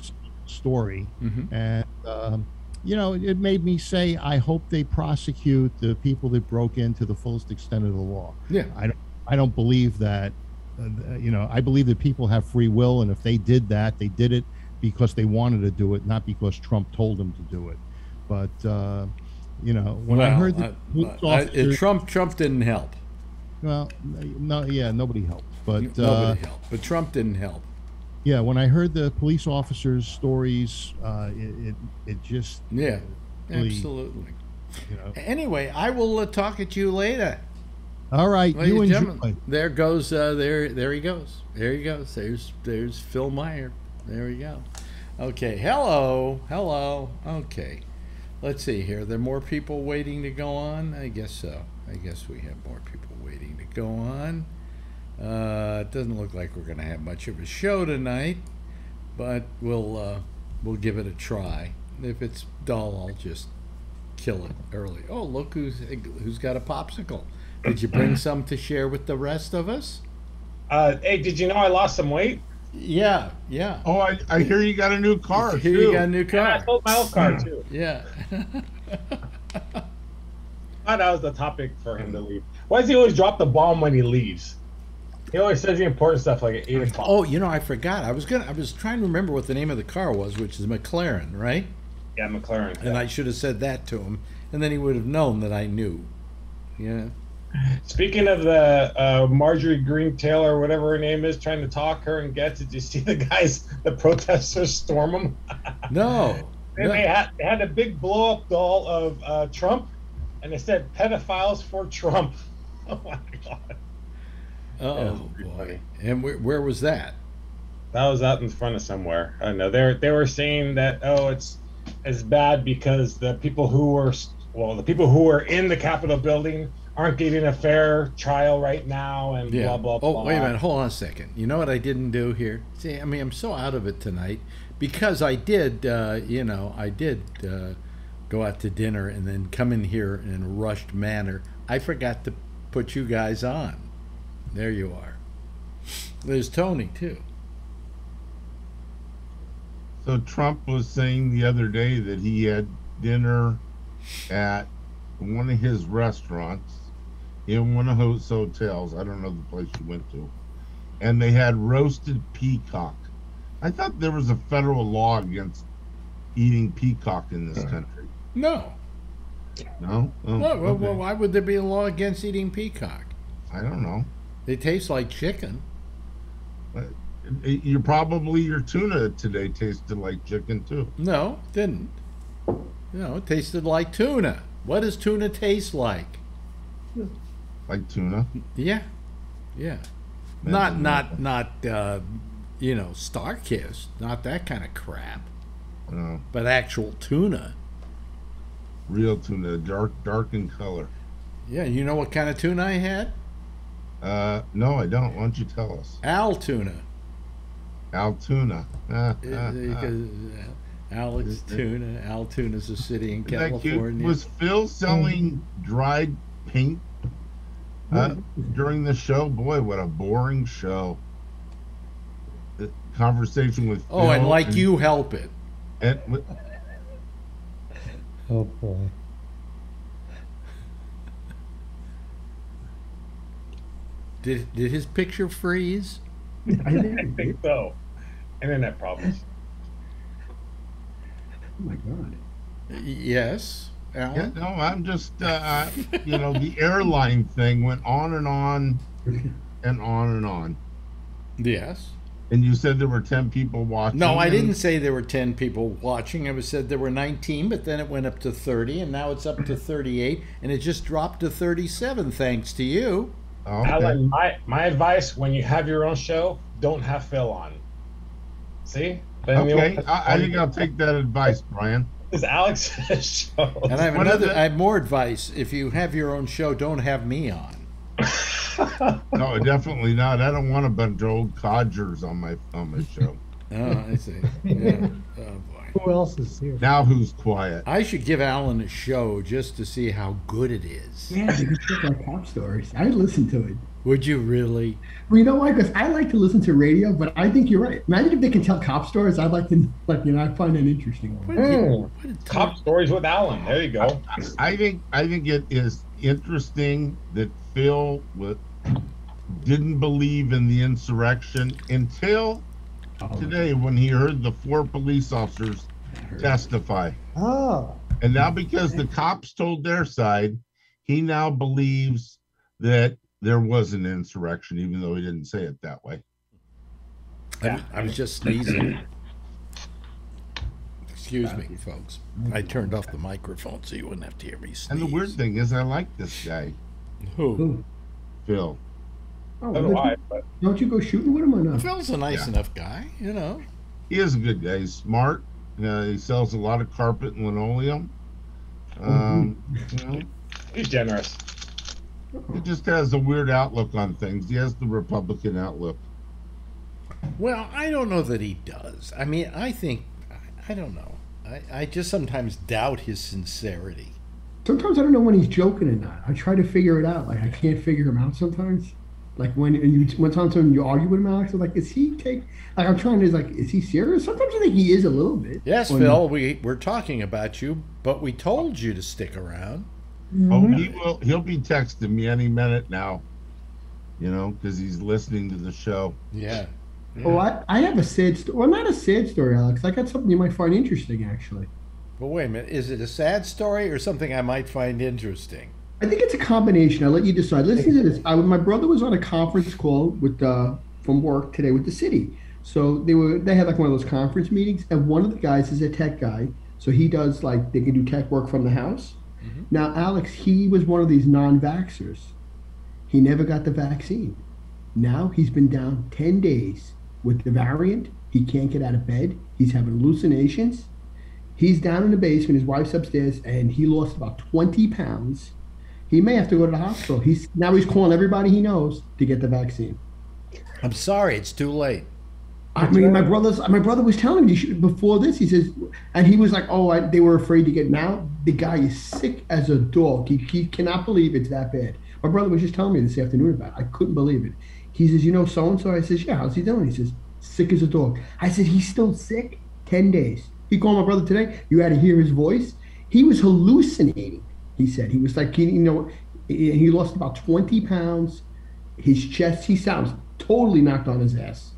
story. Mhm. And um, you know, it made me say, I hope they prosecute the people that broke in to the fullest extent of the law. Yeah. I don't I don't believe that. Uh, you know, I believe that people have free will, and if they did that, they did it because they wanted to do it, not because Trump told them to do it. But uh, you know, when I heard officer- Trump Trump didn't help. well, no, yeah, nobody helped. But uh, Nobody helped. But Trump didn't help. yeah, when I heard the police officers' stories, uh, it, it it just Yeah. really, Absolutely. you know. Anyway, I will uh, talk at you later. All right, you enjoy. gentlemen, there goes uh, there there he goes. There he goes. There's there's Phil Meyer. There we go. Okay. Hello. Hello. Okay. Let's see here. Are there more people waiting to go on? I guess so. I guess we have more people waiting to go on. Uh, it doesn't look like we're going to have much of a show tonight, but we'll uh, we'll give it a try. If it's dull, I'll just kill it early. Oh, look who's who's got a popsicle. Did you bring some to share with the rest of us? Uh, hey, did you know I lost some weight? Yeah, yeah. Oh, I, I hear you got a new car Here too. you got a new And I car. sold my old car too. Yeah. [LAUGHS] thought that was the topic for him to leave. Why does he always drop the bomb when he leaves? He always says the important stuff like at eight o'clock. oh, you know, I forgot. I was gonna. I was trying to remember what the name of the car was, which is McLaren, right? yeah, McLaren. And I should have said that to him, and then he would have known that I knew. Yeah. Speaking of the uh, Marjorie Green Taylor, whatever her name is, trying to talk her and get. Did you see the guys, the protesters storm them? No. And [LAUGHS] they had they had a big blow up doll of uh, Trump, and it said pedophiles for Trump. [LAUGHS] Oh my god, Oh pretty boy. And where, where was that? that was out in front of somewhere. I don't know. They were they were saying that oh it's it's bad because the people who were well the people who were in the Capitol building aren't getting a fair trial right now and Yeah. blah blah oh, blah. wait a minute. Hold on a second. You know what I didn't do here? See, I mean, I'm so out of it tonight because I did, uh, you know, I did uh, go out to dinner and then come in here in a rushed manner. I forgot to put you guys on. There you are. There's Tony, too. So Trump was saying the other day that he had dinner at one of his restaurants in one of his hotels. I don't know the place you went to. And they had roasted peacock. I thought there was a federal law against eating peacock in this uh-huh. country. No. No? Oh, No, well, okay. well, why would there be a law against eating peacock? I don't know. They taste like chicken. You probably your tuna today tasted like chicken too. No, didn't. No, it tasted like tuna. What does tuna taste like? Like tuna. Yeah, yeah. Not not not uh, you know StarKist, not that kind of crap, Uh, but actual tuna. real tuna, dark dark in color. Yeah, you know what kind of tuna I had? Uh, no, I don't. Why don't you tell us? Al tuna. Altoona. Ah, Uh, ah, ah. because, uh, Alex Tuna. Altoona is a city in Isn't that cute? California. Was Phil selling dried paint uh, during the show? Boy, what a boring show. The conversation with oh, and Phil like you help it. and Oh boy. Did did his picture freeze? I think so. Internet problems. Oh my god. Y- Yes, yeah, Alan. no, I'm just uh, you know the airline thing went on and on [LAUGHS] and on and on. Yes. And you said there were ten people watching. No, I didn't say there were 10 people watching. I was said there were 19, but then it went up to 30, and now it's up to 38, and it just dropped to 37 thanks to you. Oh, okay. Alan, my my advice when you have your own show, don't have Phil on. See? Then Okay, won't- I, I think I'll take that advice, Brian. This is Alex's show. And I have What is another. I have more advice. If you have your own show, don't have me on. [LAUGHS] No, definitely not. I don't want a bunch of old codgers on my on my show. [LAUGHS] Oh, I see. Yeah. [LAUGHS] Oh boy. Who else is here? Now who's quiet? I should give Alan a show just to see how good it is. Yeah, they can talk like cop stories. I listen to it. Would you really? Well, you know why? Because I like to listen to radio, but I think you're right. Imagine if they can tell cop stories. I'd like to, [LAUGHS] like, you know, I find that interesting. One. a- Hmm. Cop stories with Alan. There you go. I think I think it is interesting that Phil wa- didn't believe in the insurrection until today when he heard the four police officers testify. Oh, And now because the cops told their side, he now believes that there was an insurrection, even though he didn't say it that way. I, I was just sneezing. [CLEARS THROAT] Excuse me, folks. I turned off the microphone so you wouldn't have to hear me sneeze. And the weird thing is, I like this guy, Who? Who? Phil. Oh, I don't know why, you, but don't you go shooting with him or not? Phil's a nice Yeah. enough guy, you know. He is a good guy. He's smart. Uh, he sells a lot of carpet and linoleum. Um, you know, he's generous. he just has a weird outlook on things. He has the Republican outlook. Well, I don't know that he does. I mean, I think, I, I don't know. I, I just sometimes doubt his sincerity. Sometimes I don't know when he's joking or not. I try to figure it out. Like I can't figure him out sometimes. Like when and you when sometimes you argue with him, Alex, I'm like, is he take? Like I'm trying to like, is he serious? Sometimes I think he is a little bit. Yes, Or Phil, we, we're talking about you, but we told you to stick around. Oh, mm-hmm. he will. He'll be texting me any minute now. You know, because he's listening to the show. Yeah. Oh, I, I have a sad story. Well, not a sad story, Alex. I got something you might find interesting, actually. But wait a minute, is it a sad story or something I might find interesting? I think it's a combination. I'll let you decide. Listen to this. I, my brother was on a conference call with uh, from work today with the city. So they were they had like one of those conference meetings, and one of the guys is a tech guy. So he does like they can do tech work from the house. Now, Alex, he was one of these non-vaxxers. He never got the vaccine. Now he's been down ten days with the variant. He can't get out of bed. He's having hallucinations. He's down in the basement. His wife's upstairs, and he lost about twenty pounds. He may have to go to the hospital. He's now he's calling everybody he knows to get the vaccine. I'm sorry, it's too late. I mean, my brother's my brother was telling me before this. He says, and he was like, "Oh, I, they were afraid to get." Now the guy is sick as a dog. He, he cannot believe it's that bad. My brother was just telling me this afternoon about. it. I couldn't believe it. He says, "You know, so and so." I says, "Yeah, how's he doing?" He says, "Sick as a dog." I said, "He's still sick. Ten days." He called my brother today. You had to hear his voice. He was hallucinating. He said he was like, he, you know, he lost about twenty pounds. His chest, he sounds totally knocked on his ass.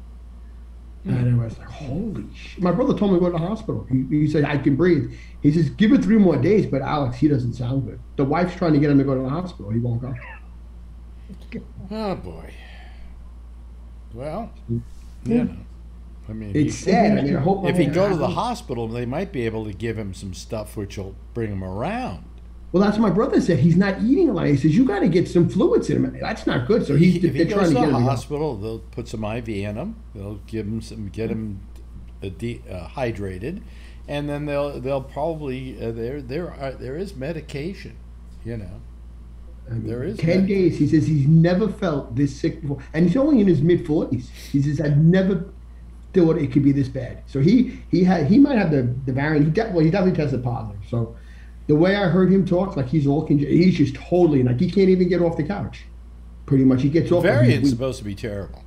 Hmm. And I was like, holy shit. My brother told me to go to the hospital. He, he said, I can breathe. He says, give it three more days, but Alex, he doesn't sound good. The wife's trying to get him to go to the hospital. He won't go. [LAUGHS] Oh boy. Well, hmm. you know. I mean, It's he- sad. I mean, I if he go to the hospital, they might be able to give him some stuff which will bring him around. Well, that's what my brother said. He's not eating a lot. He says, you got to get some fluids in him. That's not good. So he's if he goes trying to to get the him to go. hospital, they'll put some IV in him. They'll give him some, get him uh, de- uh, hydrated, and then they'll they'll probably uh, there there are there is medication, you know. I mean, There is ten med- days. He says he's never felt this sick before, and he's only in his mid forties. He says I've never thought it could be this bad. So he he had he might have the the variant. He de- well he definitely tested positive. So the way I heard him talk, like he's all conge- he's just totally like he can't even get off the couch. Pretty much, he gets off. but he's Variant's supposed to be terrible.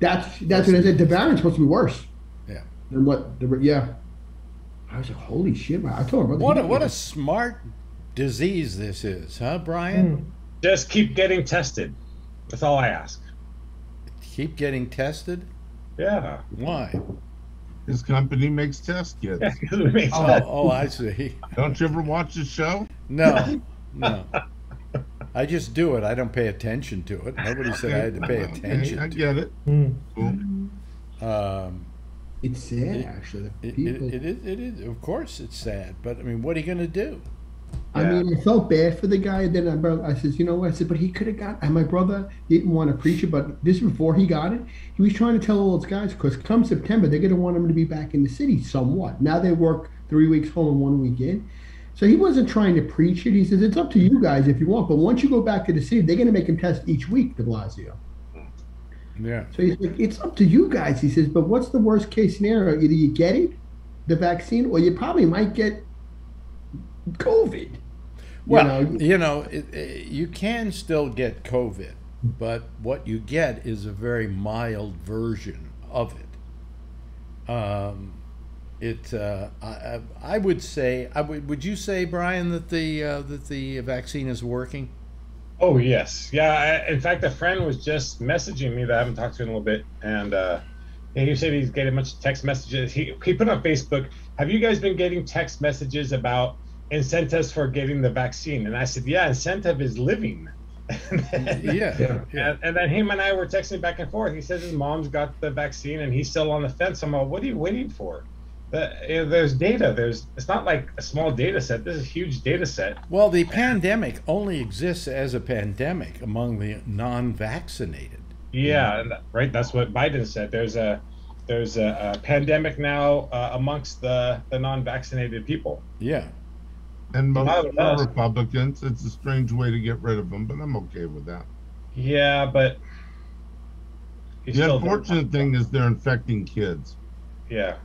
That's that's what I said. The variant's supposed to be worse. Yeah. Than what the yeah. I was like, holy shit! man. I told him, What a, what a smart disease this is, huh, Brian? Hmm. Just keep getting tested. That's all I ask. Keep getting tested. Yeah. Why? His company makes test kits. Yeah, 'cause [LAUGHS] makes Oh, sense. oh, I see. Don't you ever watch the show? No, [LAUGHS] no. I just do it. I don't pay attention to it. Nobody said I had to pay Okay, attention I get it. Hmm. Cool. Um, It's sad, It- actually. it, it, it, is, it is. Of course, it's sad. But I mean, what are you going to do? I mean, I felt bad for the guy. Then I, bro- I says, you know what? I said, but he could have got. And my brother didn't want to preach it, but this before he got it, he was trying to tell all those guys because come September they're going to want him to be back in the city somewhat. Now they work three weeks home and one week in. So he wasn't trying to preach it. He says it's up to you guys if you want, but once you go back to the city, they're going to make him test each week, De Blasio. Yeah. So he's like, it's up to you guys. He says, but what's the worst case scenario? Either you get it, the vaccine, or you probably might get COVID. Well, know, you know, it, it, you can still get COVID, but what you get is a very mild version of it. Um, it, uh, I, I- I would say, I would, would you say, Brian, that the uh, that the vaccine is working? Oh yes, yeah. I, in fact, a friend was just messaging me that I haven't talked to in a little bit, and uh, and he said he's getting a bunch of text messages. He he put on Facebook, "Have you guys been getting text messages about incentives for getting the vaccine?" And I said, "Yeah, incentive is living." [LAUGHS] And then- Yeah, yeah. And, and then him and I were texting back and forth. He says his mom's got the vaccine and he's still on the fence. I'm like, what are you waiting for? The, you know, there's data. There's it's not like a small data set. This is a huge data set. Well, the pandemic only exists as a pandemic among the non-vaccinated. Yeah, and right. That's what Biden said. There's a there's a, a pandemic now uh, amongst the the non-vaccinated people. Yeah. And most Wow. Uh, Republicans, it's a strange way to get rid of them, but I'm okay with that. Yeah, but you The unfortunate thing is they're infecting kids. Yeah,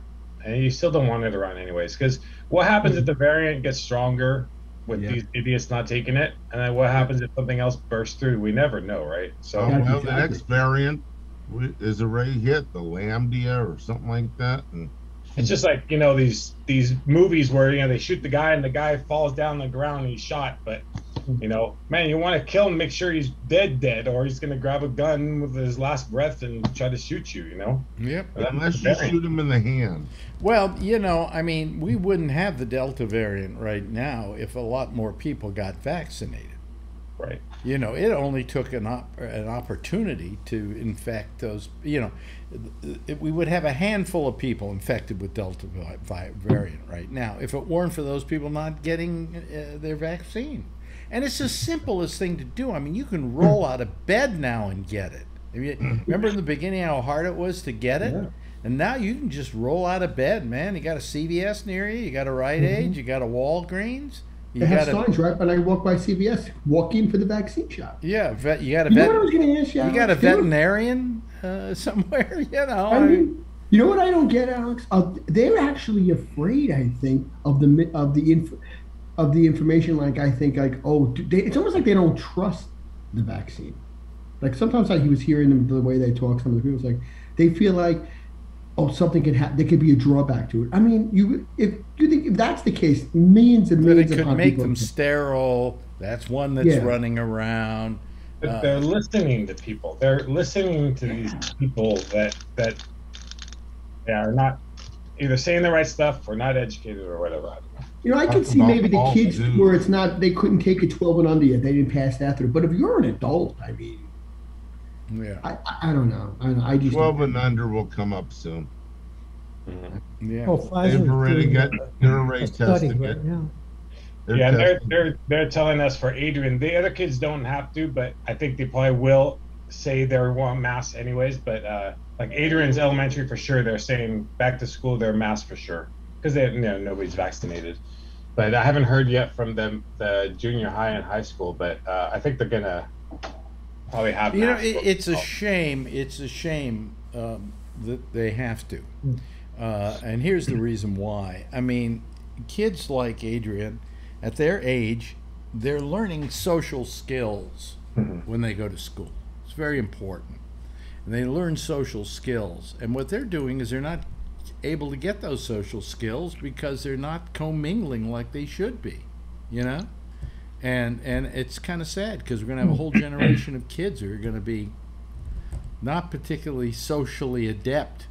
and you still don't want it around anyways. Because what happens if the variant gets stronger with Yeah. these idiots not taking it, and then what happens if something else bursts through? We never know, right? So Oh, well, the next variant wi- is already hit, the Lambda or something like that. And it's just like you know these these movies where you know they shoot the guy and the guy falls down the ground and he's shot, but you know, man, you want to kill him, make sure he's dead, dead, or he's gonna grab a gun with his last breath and try to shoot you. You know. Yep. Unless you shoot him in the hand. Well, you know, I mean, we wouldn't have the Delta variant right now if a lot more people got vaccinated. Right. You know, it only took an op- an opportunity to infect those. You know, it, we would have a handful of people infected with Delta variant right now if it weren't for those people not getting uh, their vaccine. And it's the simplest thing to do. I mean, you can roll out of bed now and get it. Remember in the beginning how hard it was to get it? Yeah. And now you can just roll out of bed, man. You got a CVS near you, you got a Rite Aid, you got a Walgreens, you They have got a signs right when I walk by CVS, walk in for the vaccine shot. yeah, vet, you got a You know vet, what I was going to ask you? you got a know- veterinarian uh, [LAUGHS] somewhere, you know. I mean, you know what I don't get, Alex? Uh, they're actually afraid, I think, of the of the inf- of the information. Like I think, like oh, they, it's almost like they don't trust the vaccine. Like sometimes, like he was hearing them the way they talk. Some of the people, it's like they feel like, oh, something could happen. There could be a drawback to it. I mean, you if you think if that's the case, millions and that it millions could make people. them sterile. That's one that's Yeah. running around. But Uh, they're listening to people. They're listening to these people that that they are not either saying the right stuff or not educated or whatever. I don't. You know, I could see maybe the kids where it's not they couldn't take a twelve and under yet. They didn't pass that through. But if you're an adult, I mean, Yeah, I I, I don't know. I, I just Twelve and under will come up soon. yeah. Pfizer's They've already doing got, a- they're already a study testing it. right now. They're yeah, they're they're they're telling us for Adrian. The other kids don't have to, but I think they probably will say they're want masks anyways. But uh, like Adrian's elementary for sure, they're saying back to school they're masked for sure because they you know nobody's vaccinated. But I haven't heard yet from them the junior high and high school. But uh, I think they're gonna probably have. You know, it, it's a oh. shame. It's a shame um, that they have to. Hmm. Uh, and here's the reason why. I mean, kids like Adrian, at their age, they're learning social skills Mhm. when they go to school. It's very important. And they learn social skills. And what they're doing is they're not able to get those social skills because they're not commingling like they should be, you know? And and it's kind of sad because we're going to have a whole generation of kids who are going to be not particularly socially adept.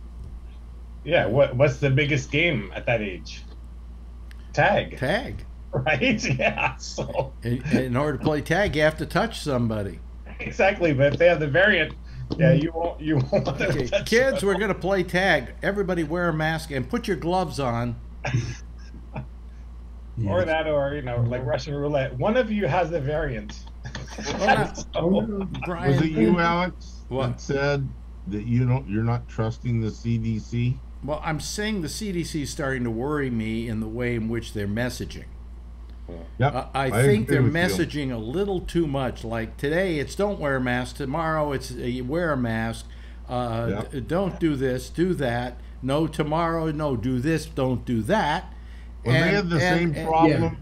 Yeah, what what's the biggest game at that age? Tag, Tag. [LAUGHS] right? Yeah. So In, in order to play tag, you have to touch somebody. exactly, but if they have the variant, yeah, you won't you won't Okay, kids, we're going to play tag. Everybody wear a mask and put your gloves on. [LAUGHS] or that, or you know, like Russian roulette. One of you has the variant. not- [LAUGHS] Oh. Was it you, Alex, What? that said that you don't, you're not trusting the CDC? Well, I'm saying the CDC is starting to worry me in the way in which they're messaging. Yep. Uh, I, I think they're with you. messaging a little too much. Like today, it's don't wear a mask. Tomorrow, it's uh, you wear a mask. Uh, Yep. d- don't do this, do that. No, tomorrow, no, do this, don't do that. Well, they have the and- same and- problem.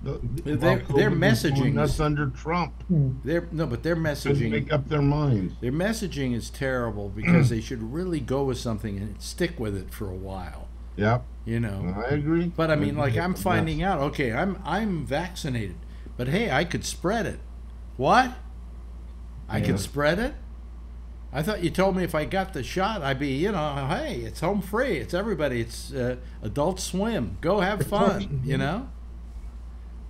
The- They're- they're messaging doing us under Trump. Hmm. They're no, but their Couldn't messaging, make up their minds. their messaging is terrible because they should really go with something and stick with it for a while. Yep, You know. I agree. But I mean, like I'm finding that. out. Okay, I'm I'm vaccinated, but hey, I could spread it. What? I Yeah. could spread it. I thought you told me if I got the shot, I'd be, you know, hey, it's home free. It's everybody. It's uh, Adult Swim. Go have fun. You know.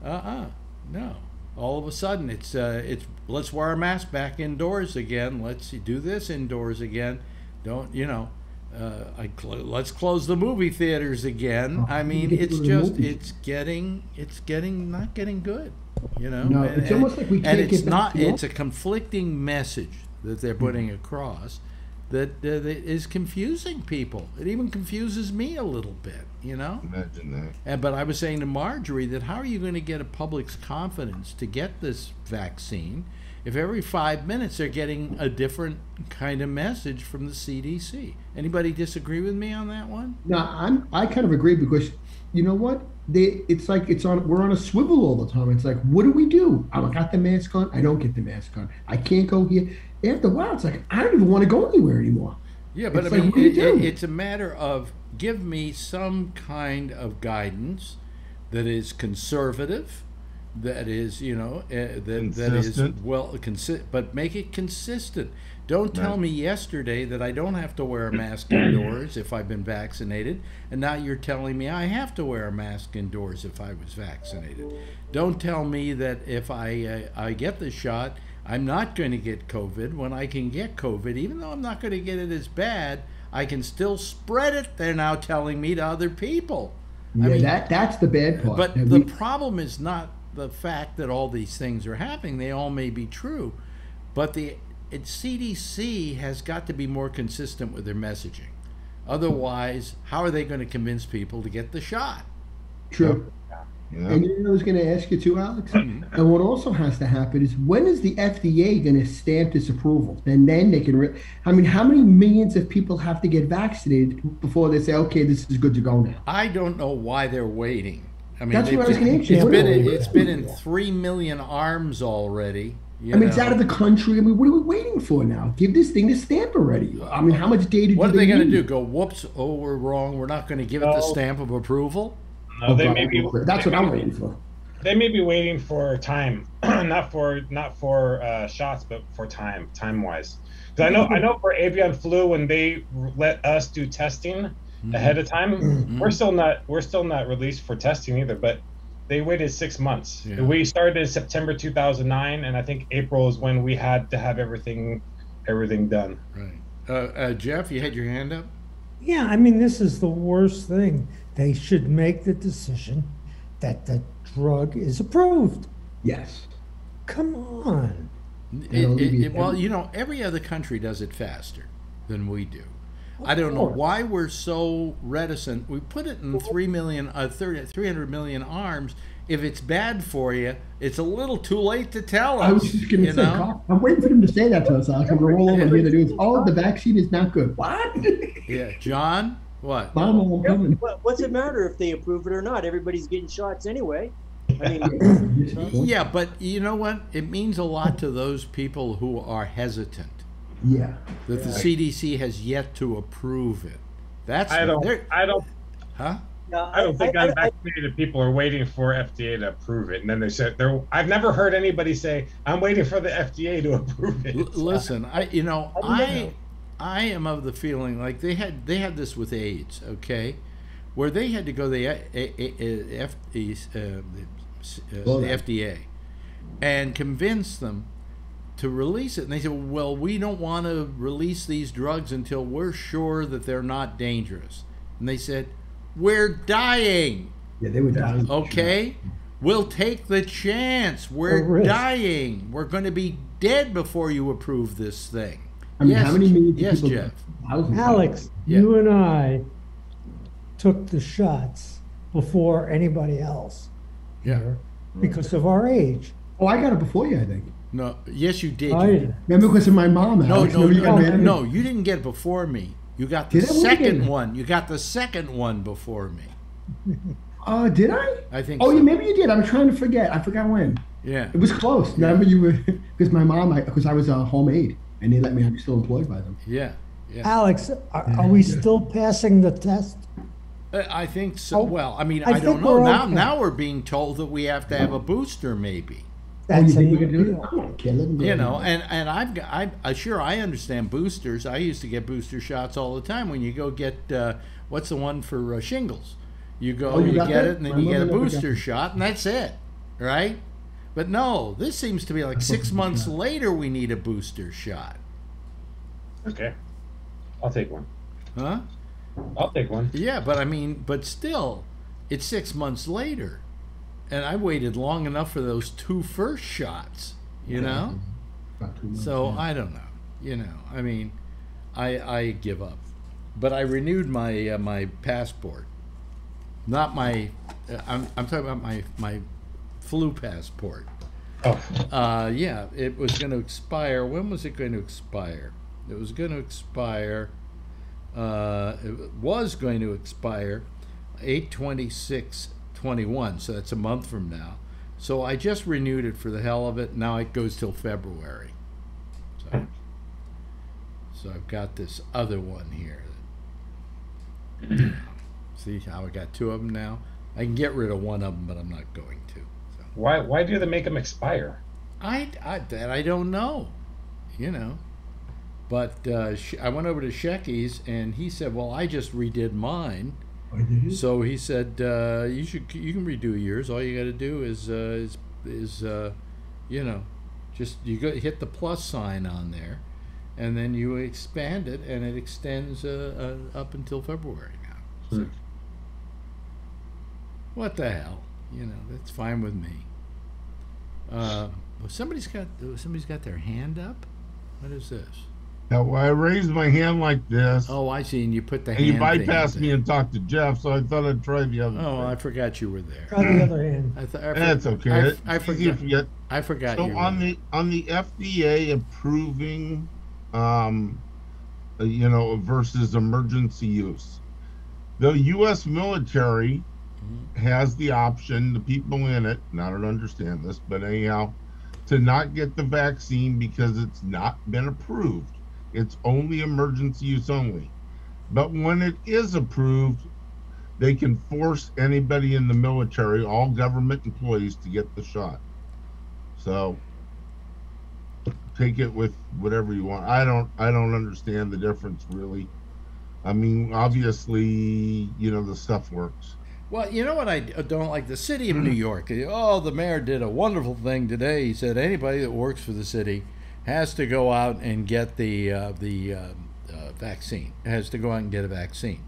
Uh uh No. All of a sudden, it's uh, it's let's wear a mask back indoors again. Let's do this indoors again. Don't you know? Uh, I cl- let's close the movie theaters again. I mean, it's just it's getting it's getting not getting good. You know. No, it's almost like we and can't it's get not. It's a conflicting message that they're putting across that, uh, that is confusing people. It even confuses me a little bit. You know. Imagine that. And, but I was saying to Marjorie that how are you going to get a public's confidence to get this vaccine if every five minutes they're getting a different kind of message from the CDC? Anybody disagree with me on that one? No, I'm I kind of agree because you know what? They it's like it's on we're on a swivel all the time. It's like, what do we do? I got the mask on, I don't get the mask on. I can't go here. After a while, it's like I don't even want to go anywhere anymore. Yeah, but It's I mean, what do you it, it- it's a matter of give me some kind of guidance that is conservative, that is, you know, uh, that that is well, consi- but make it consistent. Don't tell Right. me yesterday that I don't have to wear a mask indoors if I've been vaccinated, and now you're telling me I have to wear a mask indoors if I was vaccinated. Don't tell me that if I uh, I get the shot, I'm not going to get COVID when I can get COVID, even though I'm not going to get it as bad. I can still spread it. They're now telling me to other people. Yeah, I mean, that that's the bad part. but that the we- problem is not the fact that all these things are happening. They all may be true, but the it, CDC has got to be more consistent with their messaging. Otherwise, how are they going to convince people to get the shot? true. Yeah. And you know, what I was going to ask you too, Alex. Mm-hmm. And what also has to happen is when is the FDA going to stamp this approval? And then they can. Re- I mean, how many millions of people have to get vaccinated before they say, okay, this is good to go now? I don't know why they're waiting. I mean, That's they've- what I was gonna ask you. It's been in, it's been in three million arms already. you I mean, it's out of the country. I mean, what are we waiting for now? Give this thing the stamp already. I mean, how much data What are do they going to do? Go, whoops! Oh, we're wrong. We're not going to give it the stamp of approval. No, they may be. That's what I'm waiting for. They may be waiting for time, [CLEARS THROAT] not for not for uh, shots, but for time, time wise. Because I know I know for avian flu, when they let us do testing ahead of time, we're still not we're still not released for testing either. But they waited six months. Yeah. We started in September 2009, and I think April is when we had to have everything everything done. Right. Uh, uh, Jeff, you had your hand up. Yeah, I mean, this is the worst thing. They should make the decision that the drug is approved. Yes. Come on. It- It'll it- well, you know, every other country does it faster than we do. I don't know why we're so reticent. We put it in 3 million, uh, 30, 300 million arms. If it's bad for you, it's a little too late to tell us. I was just going you to say, know? Carl, I'm waiting for them to say that to us, Alex. I'm going to roll over here to do is, oh, the vaccine is not good. What? [LAUGHS] Yeah, John, what? Mom, I'm Yeah, coming. What's it matter if they approve it or not? Everybody's getting shots anyway. I mean, [LAUGHS] Yeah, but you know what? It means a lot to those people who are hesitant Yeah. that the CDC has yet to approve it. That's I don't. I don't. huh? No, I don't think I- I- unvaccinated people are waiting for FDA to approve it, and then they said they're. I've never heard anybody say, "I'm waiting for the FDA to [LAUGHS] approve it." L- listen, I you know I don't I. I am of the feeling like they had they had this with AIDS, okay, where they had to go to the A- A- A- F- uh, the, uh, Well, the FDA and convince them to release it, and they said, well, we don't want to release these drugs until we're sure that they're not dangerous, and they said, we're dying. Yeah, they were dying. Okay? We'll take the chance. We're oh, dying. We're going to be dead before you approve this thing. I mean, Yes, how many millions yes, of people? Jeff. Alex, Yeah. you and I took the shots before anybody else Yeah. here because of our age. Oh, I got it before you, I think. No. Yes, you did. I You- did. Remember because of my mom. No, Alex. no, Remember you no, no. You didn't get it before me. You got the Did I? When did I get second one. You got the second one before me. Oh, [LAUGHS] did I? I think. Oh, so. yeah, maybe you did. I'm trying to forget. I forgot when. Yeah. It was close. Remember you were [LAUGHS] because my mom, because I, was a home aid, and they let me. I'm still employed by them. Yeah. Yeah. Alex, are, are we still passing the test? Uh, I think so. Oh, Well, I mean, I I, don't know. Now, okay. now we're being told that we have to have a booster, maybe. Oh, you That's a think we're gonna do it? deal. I don't care. Let them do You know, and and I've got I, I sure I understand boosters. I used to get booster shots all the time. When you go get uh, what's the one for uh, shingles, you go Oh, you you, get that? it and then My you get a mother got booster shot and that's it, right? But no, this seems to be like six months later we need a booster shot, Okay. I'll take one. huh? I'll take one. Yeah, but I mean, but still, it's six months later, and I waited long enough for those two first shots. You know. So yeah. I don't know. You know, I mean, I I give up. But I renewed my uh, my passport. Not my. Uh, I'm I'm talking about my my flu passport. Oh, Uh, yeah, it was going to expire. When was it going to expire? It was going to expire. Uh, it was going to expire, eight twenty six twenty one. So that's a month from now. So I just renewed it for the hell of it. Now it goes till February. So, so I've got this other one here. [CLEARS THROAT] See how I got two of them now? I can get rid of one of them, but I'm not going to. So. why why do they make them expire? I, I that I don't know, you know. But uh, I went over to Shecky's and he said, "Well, I just redid mine." So he said, uh, "You should you can redo yours. All you got to do is uh, is is uh, you know, just you go hit the plus sign on there, and then you expand it, and it extends uh, uh, up until February now." So, what the hell? You know, that's fine with me. Uh, well, somebody's got somebody's got their hand up. What is this? Now, I raised my hand like this, Oh, I see. And you put the and you hand. thing bypassed there. me and talked to Jeff, so I thought I'd try the other. Oh, I forgot you were there. Try the other hand. I th- I for- That's okay. I, It's I easy forgot. forget. I forgot So you. on there. the on the FDA approving, um, uh, you know, versus emergency use, the U.S. military Mm-hmm. has the option. The people in it, and I don't understand this, but anyhow, to not get the vaccine because it's not been approved. It's only emergency use only. But when it is approved, they can force anybody in the military, all government employees, to get the shot. So take it with whatever you want. I don't I don't understand the difference really. I mean, obviously, you know, the stuff works. Well, you know what I don't like? The city of New York. Oh, the mayor did a wonderful thing today. He said anybody that works for the city has to go out and get the uh, the uh, uh, vaccine. Has to go out and get a vaccine.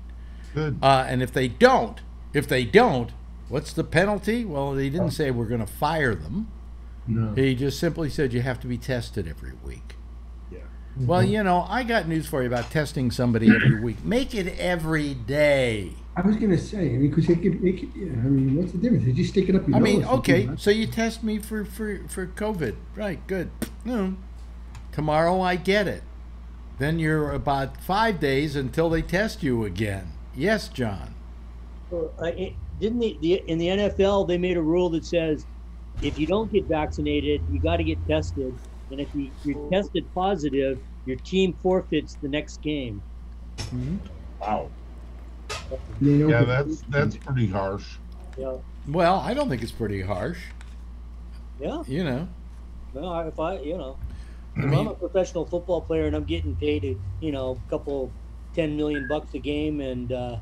Good. Uh, and if they don't, if they don't, what's the penalty? Well, he didn't say we're going to fire them. No. He just simply said you have to be tested every week. Yeah. Well, you know, I got news for you about testing somebody every week. Make it every day. I was gonna say, I mean, because they could, they could, yeah, I mean, what's the difference? They just stick it up your I mean, okay, so you test me for for for COVID, right? Good. Hmm. Tomorrow I get it. Then you're about five days until they test you again. Yes, John. Well, I- it- Didn't the, the, in the NFL, they made a rule that says if you don't get vaccinated, you got to get tested. And if you, you're tested positive, your team forfeits the next game. Mm-hmm. Wow. They don't Yeah, that's that's pretty harsh. Yeah. Well, I don't think it's pretty harsh. Yeah. You know. Well, I- if I, you know, I if I'm a professional football player and I'm getting paid, a, you know, a couple, ten million bucks a game, and uh,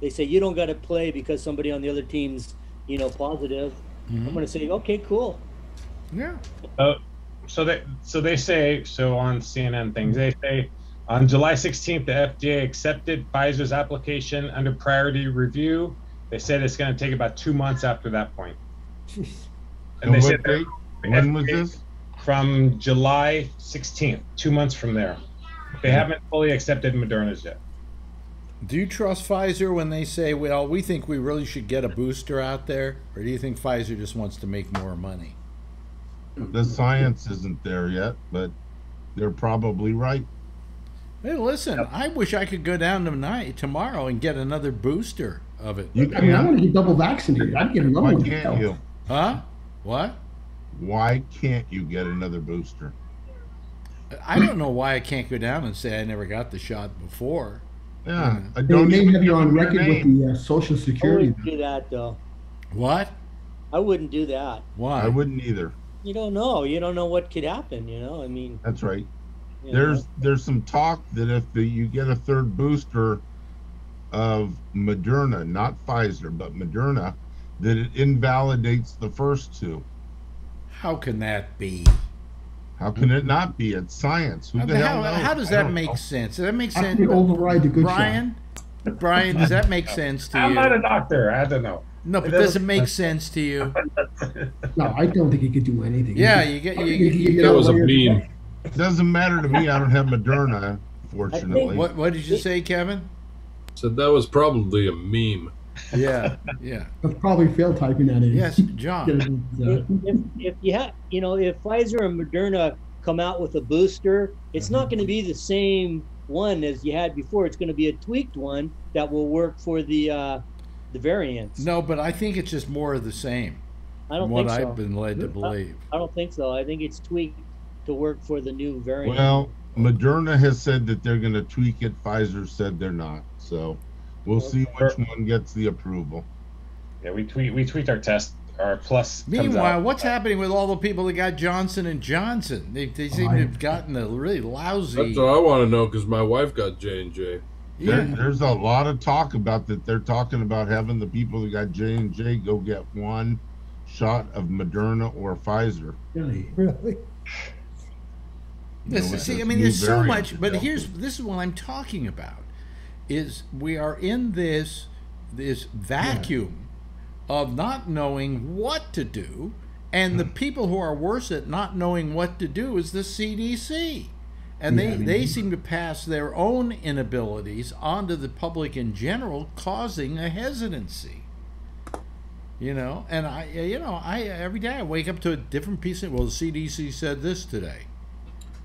they say you don't got to play because somebody on the other team's, you know, positive. I'm mhm. going to say, okay, cool. yeah. So they so they say so on CNN things they say on July 16th the FDA accepted Pfizer's application under priority review. They said it's going to take about two months after that point. Jeez. [LAUGHS] And they said what When was this? From July 16th, two months from there. They hmm. haven't fully accepted Moderna's yet. Do you trust Pfizer when they say, well, we think we really should get a booster out there? Or do you think Pfizer just wants to make more money? The science isn't there yet, but they're probably right. Hey, listen, I wish I could go down tonight, tomorrow, and get another booster of it. You I mean, I want can't. to get double vaccinated. I'd get another Why one. can't you? Huh? What? Why can't you get another booster? I don't know why I can't go down and say I never got the shot before. Yeah, I don't may even have you on them your record with the uh, Social I Security. wouldn't do that though. What? I wouldn't do that. Why? I wouldn't either. You don't know. You don't know what could happen. You know. I mean, That's right. There's know. there's some talk that if the, you get a third booster of Moderna, not Pfizer, but Moderna, that it invalidates the first two. How can that be? How can it not be? It's science. Who How, the hell knows? how does that make know. sense? Does that make How sense? can you override the good Brian? Brian, does that make sense to you? I'm not a doctor. I don't know. No, but It does it doesn't- make sense to you? No, I don't think he could do anything. Yeah, you get you, you, you That was a meme. It doesn't matter to me. I don't have Moderna, fortunately. What what did you say, Kevin? Said that was probably a meme. Yeah, [LAUGHS] yeah. I'll probably fail typing that [LAUGHS] in. Yes, John. if, if, if you have, you know, if Pfizer and Moderna come out with a booster, it's not going to be the same one as you had before. It's going to be a tweaked one that will work for the uh, the variants. No, but I think it's just more of the same. I don't what think so. I've been led to believe. I don't think so. I think it's tweaked to work for the new variant. Well, Moderna has said that they're going to tweak it. Pfizer said they're not. So we'll see which one gets the approval. Yeah, we tweet we tweet our test. Our plus. Meanwhile, out. what's happening with all the people that got Johnson and Johnson? They, they seem to have gotten a really lousy. That's what I want to know because my wife got J and J. There, Yeah. there's a lot of talk about that. They're talking about having the people that got J and J go get one shot of Moderna or Pfizer. Really? [SIGHS] Really? You This, know, see, I mean, there's so much, but they'll- here's this is what I'm talking about: is we are in this this vacuum of not knowing what to do, and the hmm. people who are worse at not knowing what to do is the CDC, and they they seem to pass their own inabilities onto the public in general, causing a hesitancy. You know, and I, you know, I every day I wake up to a different piece of. Well, the CDC said this today.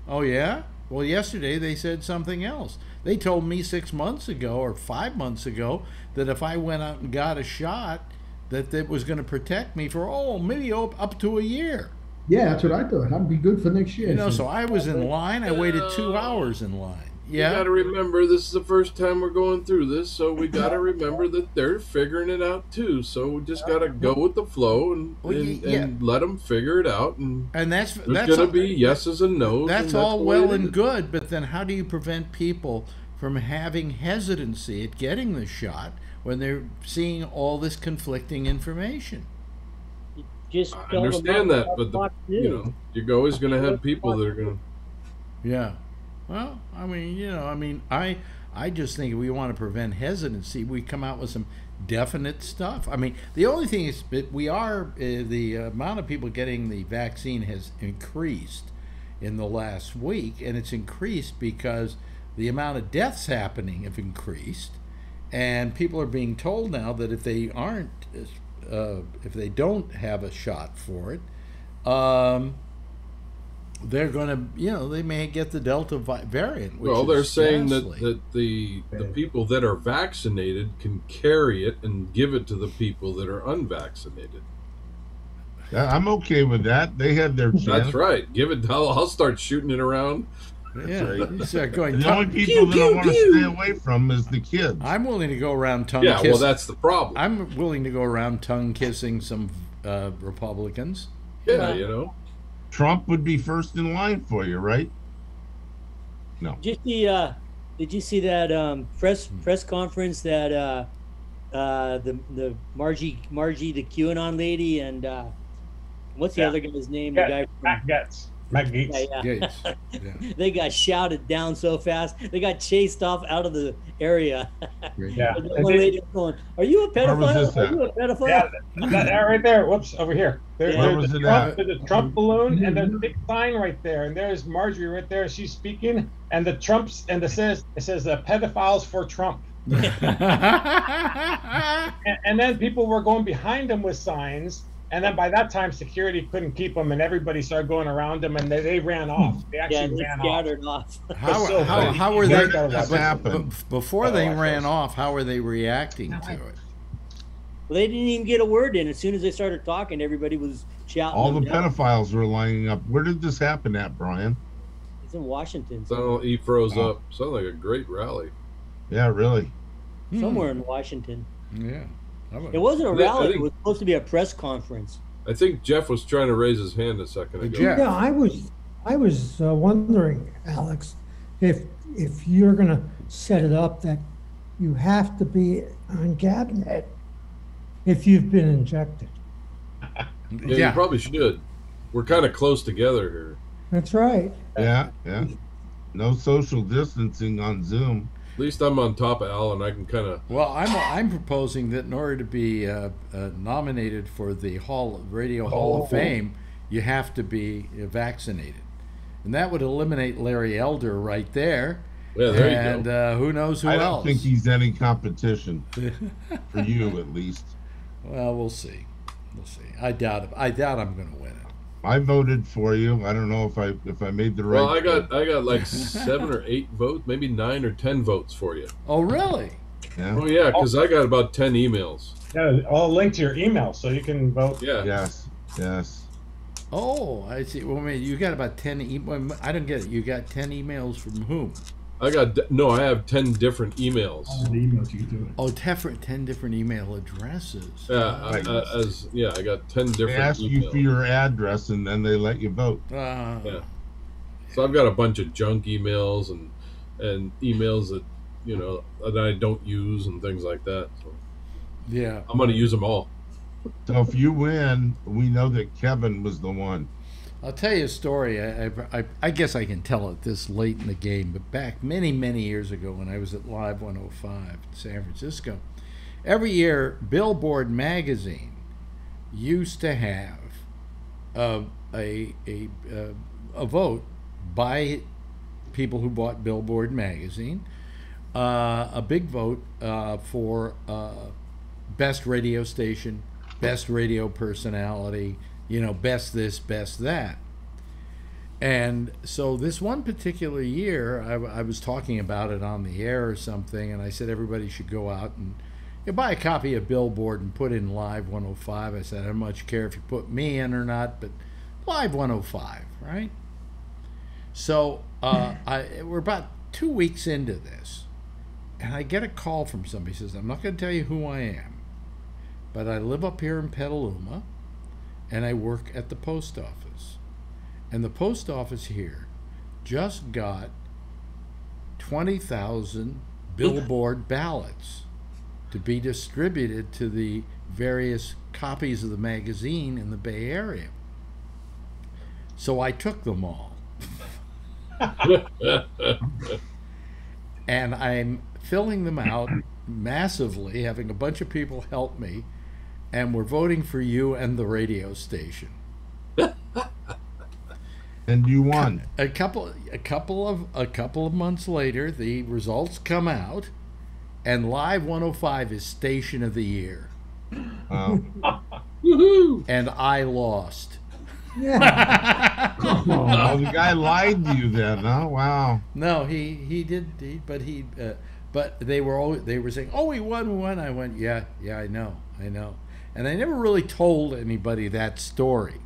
Oh yeah? Well, yesterday they said something else. They told me 6 months ago or 5 months ago that if I went out and got a shot that it was going to protect me for oh, maybe up, up to a year. Yeah, that's what I thought. That'd be good for next year. You know, so I was in line. I waited 2 hours in line. You Yeah. got to remember this is the first time we're going through this, so we got to remember that they're figuring it out too. So we just got to go with the flow and, Well, and, y- yeah. and let them figure it out. And And that's there's that's going to be yeses and nos. That's and all well and good, but then how do you prevent people from having hesitancy at getting the shot when they're seeing all this conflicting information? Just I tell them understand that, but the, you know, you're always going to have people that are going to. Yeah. Well, I mean, you know, I mean, I I just think we want to prevent hesitancy, we come out with some definite stuff. I mean, the only thing is that we are uh, the amount of people getting the vaccine has increased in the last week, and it's increased because the amount of deaths happening have increased, and people are being told now that if they aren't, uh, if they don't have a shot for it, um, they're going to, you know, they may get the Delta variant. Which Well, they're is saying that, ghastly. that the the people that are vaccinated can carry it and give it to the people that are unvaccinated. Yeah, I'm okay with that. They had their chance. That's right. Give it. I'll, I'll start shooting it around. yeah, right. you start going. The tongue- only people that I want to stay away from is the kids. I'm willing to go around tongue Yeah. kissing. Well, that's the problem. I'm willing to go around tongue kissing some uh, Republicans. yeah. You know. Trump would be first in line for you, right? No. Did you see? Uh, did you see that um, press press conference that uh, uh, the the Margie Margie the QAnon lady and uh, what's the Yeah. other guy's name? Yeah, The guy from Matt from Gaetz. Matt Gaetz. Yeah, yeah. Gaetz. [LAUGHS] Yeah. they got shouted down so fast. They got chased off out of the area. Yeah. [LAUGHS] And the And one they- lady going, "Are you a pedophile? this Are at? you a pedophile?" Yeah, that, that right there. Whoops, over here. There, Yeah. There's, was a Trump, at? there's a Trump balloon, and there's a big sign right there, and there's Marjorie right there. She's speaking, and the Trumps, and it says it says uh, pedophiles for Trump, [LAUGHS] and, and then people were going behind them with signs, and then by that time security couldn't keep them, and everybody started going around them, and they, they ran hmm. off. They Yeah, actually they ran off. scattered off. [LAUGHS] how, so how, funny. how were they? did this but- happen? but before they Oh, I ran see. off, how were they reacting to it? Well, they didn't even get a word in. As soon as they started talking, everybody was shouting. All the down. pedophiles were lining up. Where did this happen at, Brian? It's in Washington, Sound, he froze Oh. up. Sounded like a great rally. Yeah, really. somewhere hmm. in Washington. Yeah. I would- It wasn't a I think- rally. It was supposed to be a press conference. I think Jeff was trying to raise his hand a second ago. Jeff. Yeah, I was, I was uh, wondering, Alex, if, if you're gonna set it up that you have to be on cabinet if you've been injected. Yeah, [LAUGHS] Yeah. you probably should. We're kind of close together here. That's right. Yeah, yeah. [LAUGHS] No social distancing on Zoom. At least I'm on top of Al, and I can kind of. Well, I'm I'm proposing that in order to be uh, uh, nominated for the Hall Radio Hall of Fame, you have to be uh, vaccinated, and that would eliminate Larry Elder right there. Yeah, there and you go. Uh, who knows who else. I don't else? think he's any competition [LAUGHS] for you, at least. well, we'll see. We'll see. I doubt it. I doubt I'm going to win it. I voted for you. I don't know if I if I made the right. well, I got I got like [LAUGHS] seven or eight votes, maybe nine or ten votes for you. Oh, really? Yeah. Oh yeah, because I got about ten emails. Yeah, I'll link to your email so you can vote. Yeah. Yes. Yes. Oh, I see. Well, wait, you got about ten. E- well, I don't get it. You got ten emails from whom? I got no. I have ten different emails. Oh, different, ten different email addresses. Yeah, I, I, as yeah, I got ten different. They different ask you for your address and then they let you vote. Uh, Yeah. So I've got a bunch of junk emails and and emails that you know that I don't use and things like that. So yeah. I'm gonna use them all. So if you win, we know that Kevin was the one. I'll tell you a story. I, I, I- guess I can tell it this late in the game, but back many, many years ago when I was at Live 105 in San Francisco, every year Billboard magazine used to have a, a, a, uh, a vote by people who bought Billboard magazine, uh, a big vote uh, for uh, best radio station, best radio personality, you know, best this, best that. And so this one particular year, I, I was talking about it on the air or something, and I said everybody should go out and you buy a copy of Billboard and put in Live 105. I said I don't much care if you put me in or not, but Live 105, right? So uh, [LAUGHS] I, we're about two weeks into this, and I get a call from somebody who says, I'm not going to tell you who I am, but I live up here in Petaluma, and I work at the post office. And the post office here just got 20,000 billboard ballots to be distributed to the various copies of the magazine in the Bay Area. So I took them all. [LAUGHS] and I'm filling them out massively, having a bunch of people help me, and we're voting for you and the radio station. [LAUGHS] And you won. A couple, a couple of a couple of months later, the results come out, and Live 105 is Station of the Year, Um, [LAUGHS] Woohoo! and I lost. [LAUGHS] Yeah. oh, the guy lied to you then, huh? Wow. No, he he did, he, but he, uh, but they were all they were saying, "Oh, we won, we won." I went, "Yeah, yeah, I know, I know," and I never really told anybody that story.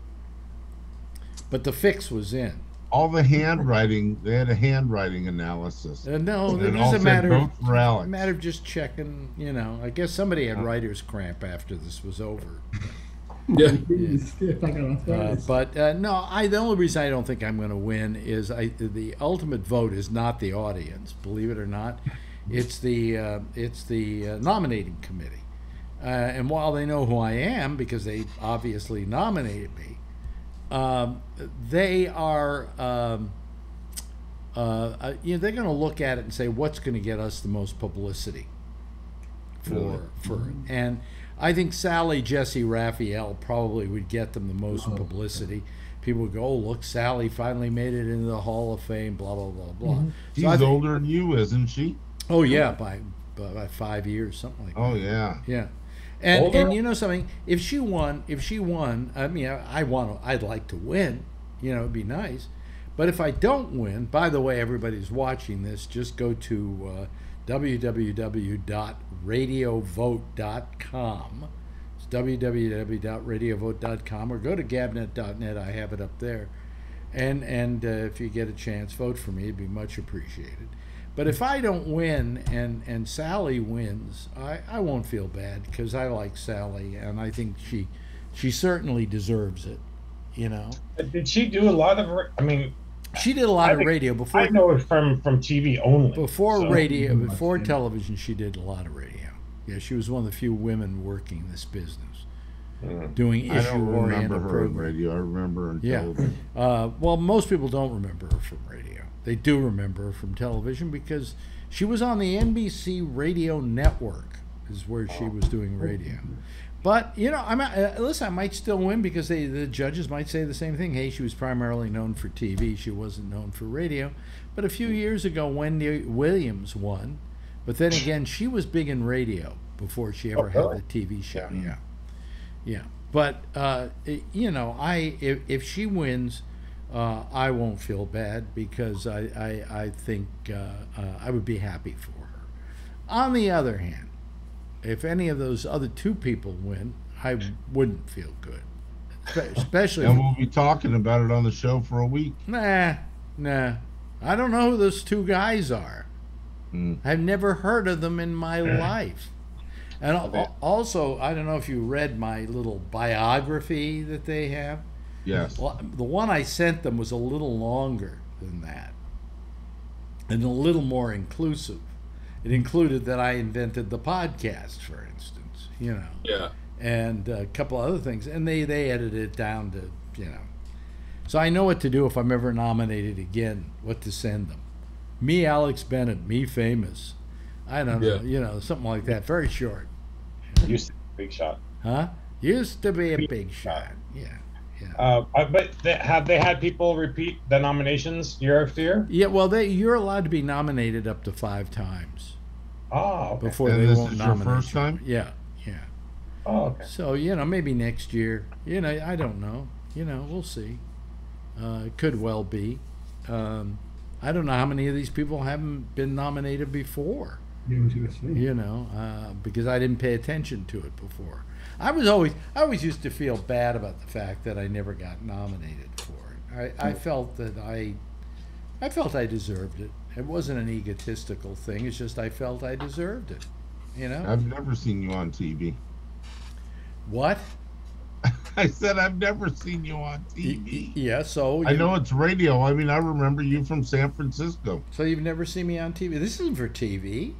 But the fix was in. All the handwriting, they had a handwriting analysis. Uh, no, it it was a matter of a matter of just checking. You know, I guess somebody had Oh. writer's cramp after this was over. [LAUGHS] Yeah. If I got Uh, but uh, no, I the only reason I don't think I'm going to win is I the ultimate vote is not the audience, believe it or not, it's the uh, it's the uh, nominating committee, uh, and while they know who I am because they obviously nominated me, um, they are, um, uh, uh, you know, they're going to look at it and say, what's going to get us the most publicity for Really? for, and I think Sally Jessy Raphael probably would get them the most Oh. publicity. People would go, oh, look, Sally finally made it into the Hall of Fame, blah blah blah blah. Mm-hmm. She's So think- older than you, isn't she? Oh yeah, by by by five years, something like that. Oh yeah. Yeah, and Older? and you know something, if she won, if she won, I mean, I, I want, to, I'd like to win. You know, it'd be nice. But if I don't win, by the way, everybody's watching this. Just go to uh, www.radiovote.com. It's www.radiovote.com, or go to gabnet.net. I have it up there. And and uh, if you get a chance, vote for me. It'd be much appreciated. But if I don't win and, and Sally wins, I, I won't feel bad because I like Sally and I think she she certainly deserves it. You know, Did she do a lot of? I mean, she did a lot I of radio before I know it from from TV only. before so- radio Much, before yeah. television. She did a lot of radio. Yeah, she was one of the few women working this business, Mm. doing I don't issue remember oriented her on radio. I remember her on Yeah. Uh, well, most people don't remember her from radio. They do remember her from television because she was on the NBC radio network, is where she was doing radio. But you know, I'm uh, listen. I might still win because they, the judges might say the same thing. Hey, she was primarily known for TV. She wasn't known for radio. But a few years ago, Wendy Williams won. But then again, she was big in radio before she ever had really? a TV show. Yeah. Yeah, but uh, i- you know, I if, if she wins, uh, I won't feel bad because I I, I think uh, uh, I would be happy for her. On the other hand, if any of those other two people win, I wouldn't feel good, [LAUGHS] especially. And we'll be talking about it on the show for a week. nah, nah. I don't know who those two guys are. Mm. I've never heard of them in my life. And also, I don't know if you read my little biography that they have. Yes. Well, the one I sent them was a little longer than that and a little more inclusive. It included that I invented the podcast, for instance, you know, Yeah. and a couple other things. And they, they edited it down to, you know. So I know what to do if I'm ever nominated again, what to send them. Me, Alex Bennett, me famous. I don't know, Yeah. you know, something like that. Very short. Used to be a big shot. Huh? Used to be a big shot. Yeah. Yeah. Uh, but they, have they had people repeat the nominations year after year? Yeah, well, they you're allowed to be nominated up to five times Oh, okay. before And they this won't is your nominate first you. time? Yeah, yeah. Oh, okay. So you know, maybe next year. You know, I don't know. You know, we'll see. Uh, it could well be. Um, I don't know how many of these people haven't been nominated before. Yeah, I was gonna say. You know, uh, because I didn't pay attention to it before. I was always I always used to feel bad about the fact that I never got nominated for it. I, I hmm. felt that I I felt I deserved it. It wasn't an egotistical thing. It's just I felt I deserved it. You know I've never seen you on TV. what? [LAUGHS] I said I've never seen you on TV. Yeah. So I know it's radio. I mean, I remember you from San Francisco. So you've never seen me on TV. This isn't for TV.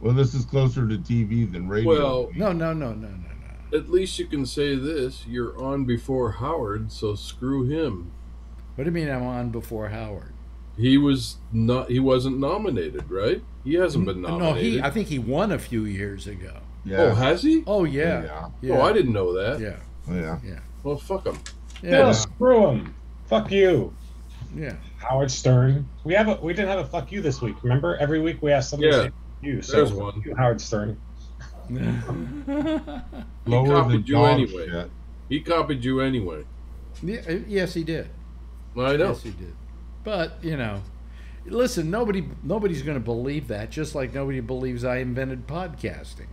Well, this is closer to TV than radio. Well, No, no, no, no, no, no. At least you can say this: you're on before Howard, so screw him. What do you mean I'm on before Howard? He was not. He wasn't nominated, right? He hasn't been nominated. No, he. I think he won a few years ago. yeah. Oh, has he? Oh yeah. Yeah. Yeah. Oh, I didn't know that. Yeah. yeah. Yeah. Well, fuck him. Yeah. Bill, screw him. Fuck you, Yeah. Howard Stern. We have a we didn't have a fuck you this week. Remember, every week we ask somebody Yeah. To say fuck you. So There's fuck one. you, Howard Stern. [LAUGHS] Lower copied than you anyway. shit. He copied you anyway. Yeah, yes, he did. I know. Yes, he did. But you know, listen, nobody, nobody's going to believe that. Just like nobody believes I invented podcasting.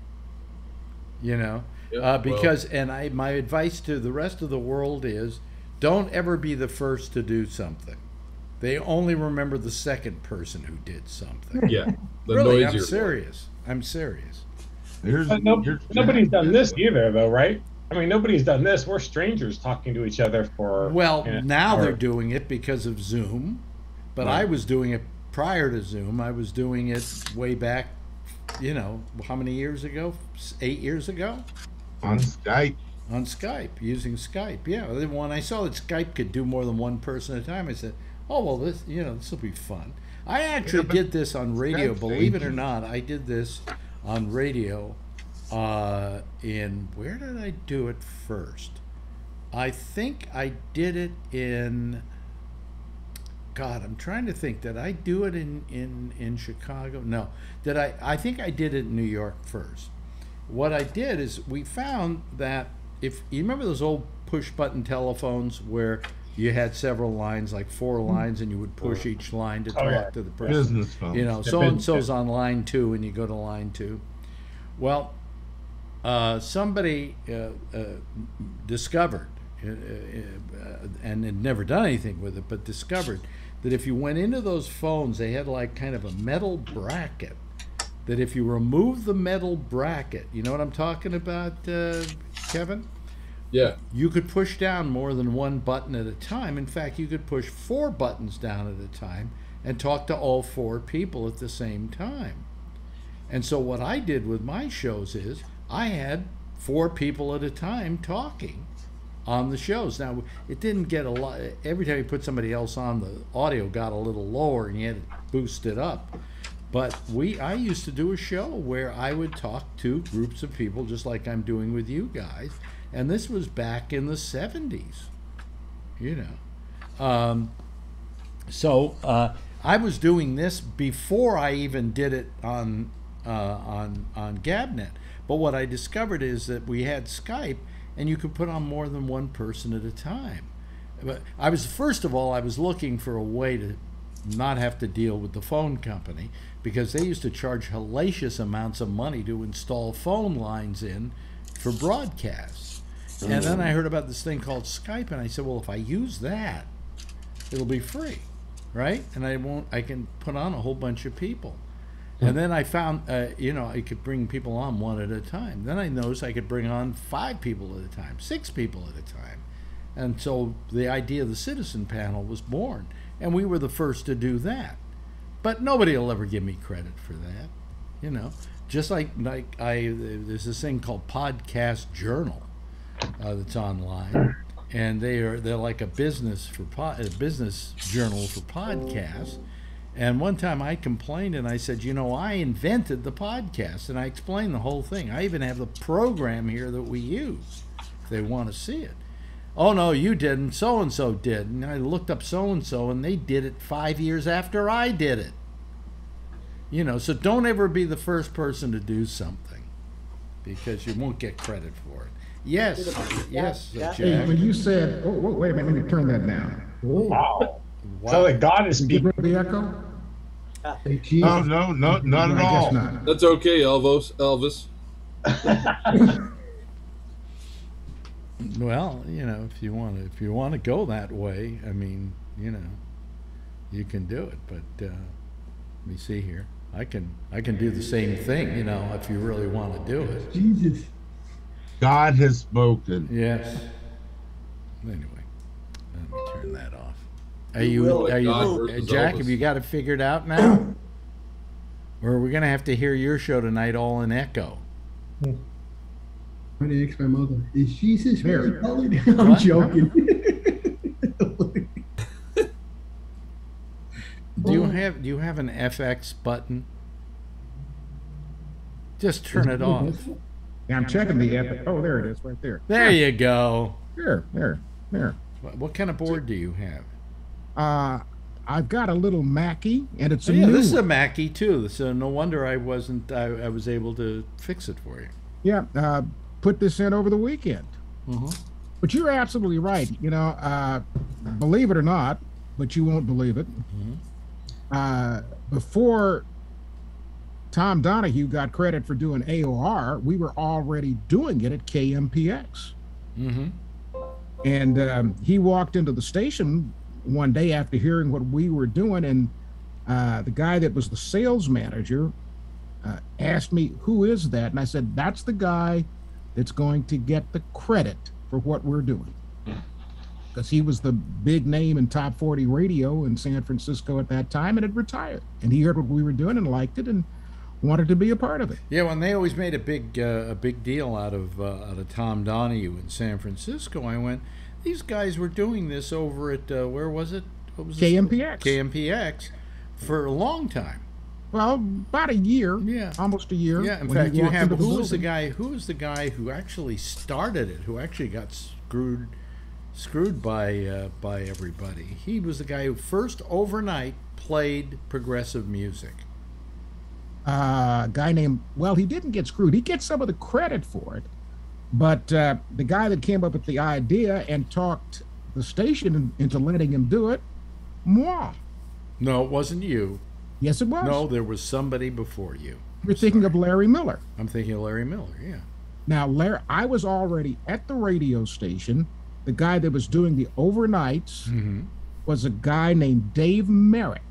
You know, Yeah, uh, well, because and I, my advice to the rest of the world is, don't ever be the first to do something. They only remember the second person who did something. yeah, the [LAUGHS] really, I'm noisier one. serious. I'm serious. Here's, But no, here's nobody's done this either, though, right? I mean, nobody's done this. We're strangers talking to each other for. Well, you know, now they're doing it because of Zoom, but I was doing it prior to Zoom. I was doing it way back, you know, how many years ago? Eight years ago? on Skype. on Skype using Skype. Yeah, then when I saw that Skype could do more than one person at a time, I said, "Oh well, this you know this will be fun." I actually did this on radio. Believe it or not, I did this on radio. Uh, in where did I do it first? I think I did it in. God, I'm trying to think. Did I do it in in in Chicago? No. Did I? I think I did it in New York first. What I did is we found that if you remember those old push button telephones where you had several lines, like four lines, and you would push each line to Oh, talk yeah. to the person. Business phones. You know, so and so's on line two, and you go to line two. Well, uh, somebody uh, uh, discovered, uh, uh, and had never done anything with it, but discovered that if you went into those phones, they had like kind of a metal bracket. That if you remove the metal bracket, you know what I'm talking about, uh, Kevin? Yeah. you could push down more than one button at a time. In fact, you could push four buttons down at a time and talk to all four people at the same time. And so, what I did with my shows is I had four people at a time talking on the shows. Now, it didn't get a lot, every time you put somebody else on, the audio got a little lower and you had to boost it up. But we, I used to do a show where I would talk to groups of people just like I'm doing with you guys, and this was back in the '70s, you know. Um, so uh, I was doing this before I even did it on uh, on on Gabnet. But what I discovered is that we had Skype, and you could put on more than one person at a time. But I was first of all I was looking for a way to not have to deal with the phone company because they used to charge hellacious amounts of money to install phone lines in for broadcasts. And then I heard about this thing called Skype, and I said, well, if I use that, it'll be free, right? And I won't. I can put on a whole bunch of people. And then I found, uh, you know, I could bring people on one at a time. Then I noticed I could bring on five people at a time, six people at a time. And so the idea of the citizen panel was born. And we were the first to do that. But nobody will ever give me credit for that. You know, just like, like I, there's this thing called Podcast Journal uh, that's online. And they are, they're like a business for po- a business journal for podcasts. And one time I complained and I said, you know, I invented the podcast and I explained the whole thing. I even have the program here that we use if they want to see it. Oh, no, you didn't. So and so did. And I looked up so and so and they did it five years after I did it. You know, so don't ever be the first person to do something because you won't get credit for it. Yes, yes, uh, Hey, when you said, oh, whoa, wait a minute, let me turn that down. Wow. Wow. So like God is Get speaking. rid of the echo? Hey, Jesus. No, no, no, not at I all. guess not. That's okay, Elvis. Elvis. [LAUGHS] Well, you know, if you want to, if you want to go that way, I mean, you know, you can do it. But uh, let me see here. I can, I can do the same thing. You know, if you really want to do it. Jesus. God has spoken. Yes. Anyway, let me turn that off. Are You you, are you, God uh, versus Jack? Have you got it figured out now? [COUGHS] or are we gonna have to hear your show tonight all in echo? I'm gonna ask my mother, is Jesus really Here. I'm What? joking. [LAUGHS] Do you have, do you have an FX button? Just turn it off. Yeah, I'm checking the. Oh, there it is, right there. There you go. There, there, there. What, what kind of board do you have? Uh, I've got a little Mackie, and it's Oh, a yeah, new this is a. Mackie too. So no wonder I wasn't. I, I was able to fix it for you. Yeah, uh, put this in over the weekend. Mhm. But you're absolutely right. You know, uh, believe it or not, but you won't believe it. Mm-hmm. Uh, before Tom Donahue got credit for doing AOR, we were already doing it at KMPX. Mm-hmm. And um, he walked into the station one day after hearing what we were doing, and uh, the guy that was the sales manager uh, asked me, Who is that? And I said, That's the guy that's going to get the credit for what we're doing. [LAUGHS] Because he was the big name in top 40 radio in San Francisco at that time and had retired. And he heard what we were doing and liked it. And wanted to be a part of it. Yeah, when they always made a big uh, a big deal out of uh, out of Tom Donahue in San Francisco, I went. These guys were doing this over at uh, where was it? What was this? KMPX. KMPX for a long time. Well, about a year. Yeah. almost a year. Yeah, in fact, you have who was the guy? Who was the guy who actually started it? Who actually got screwed, screwed by uh, by everybody? He was the guy who first overnight played progressive music. Uh, guy named well he didn't get screwed he gets some of the credit for it but uh, the guy that came up with the idea and talked the station into letting him do it moi No, it wasn't you. yes it was No, there was somebody before you. you're thinking of larry miller I'm thinking of Larry Miller. Yeah. now larry i was already at the radio station the guy that was doing the overnights Mm-hmm. was a guy named dave merritt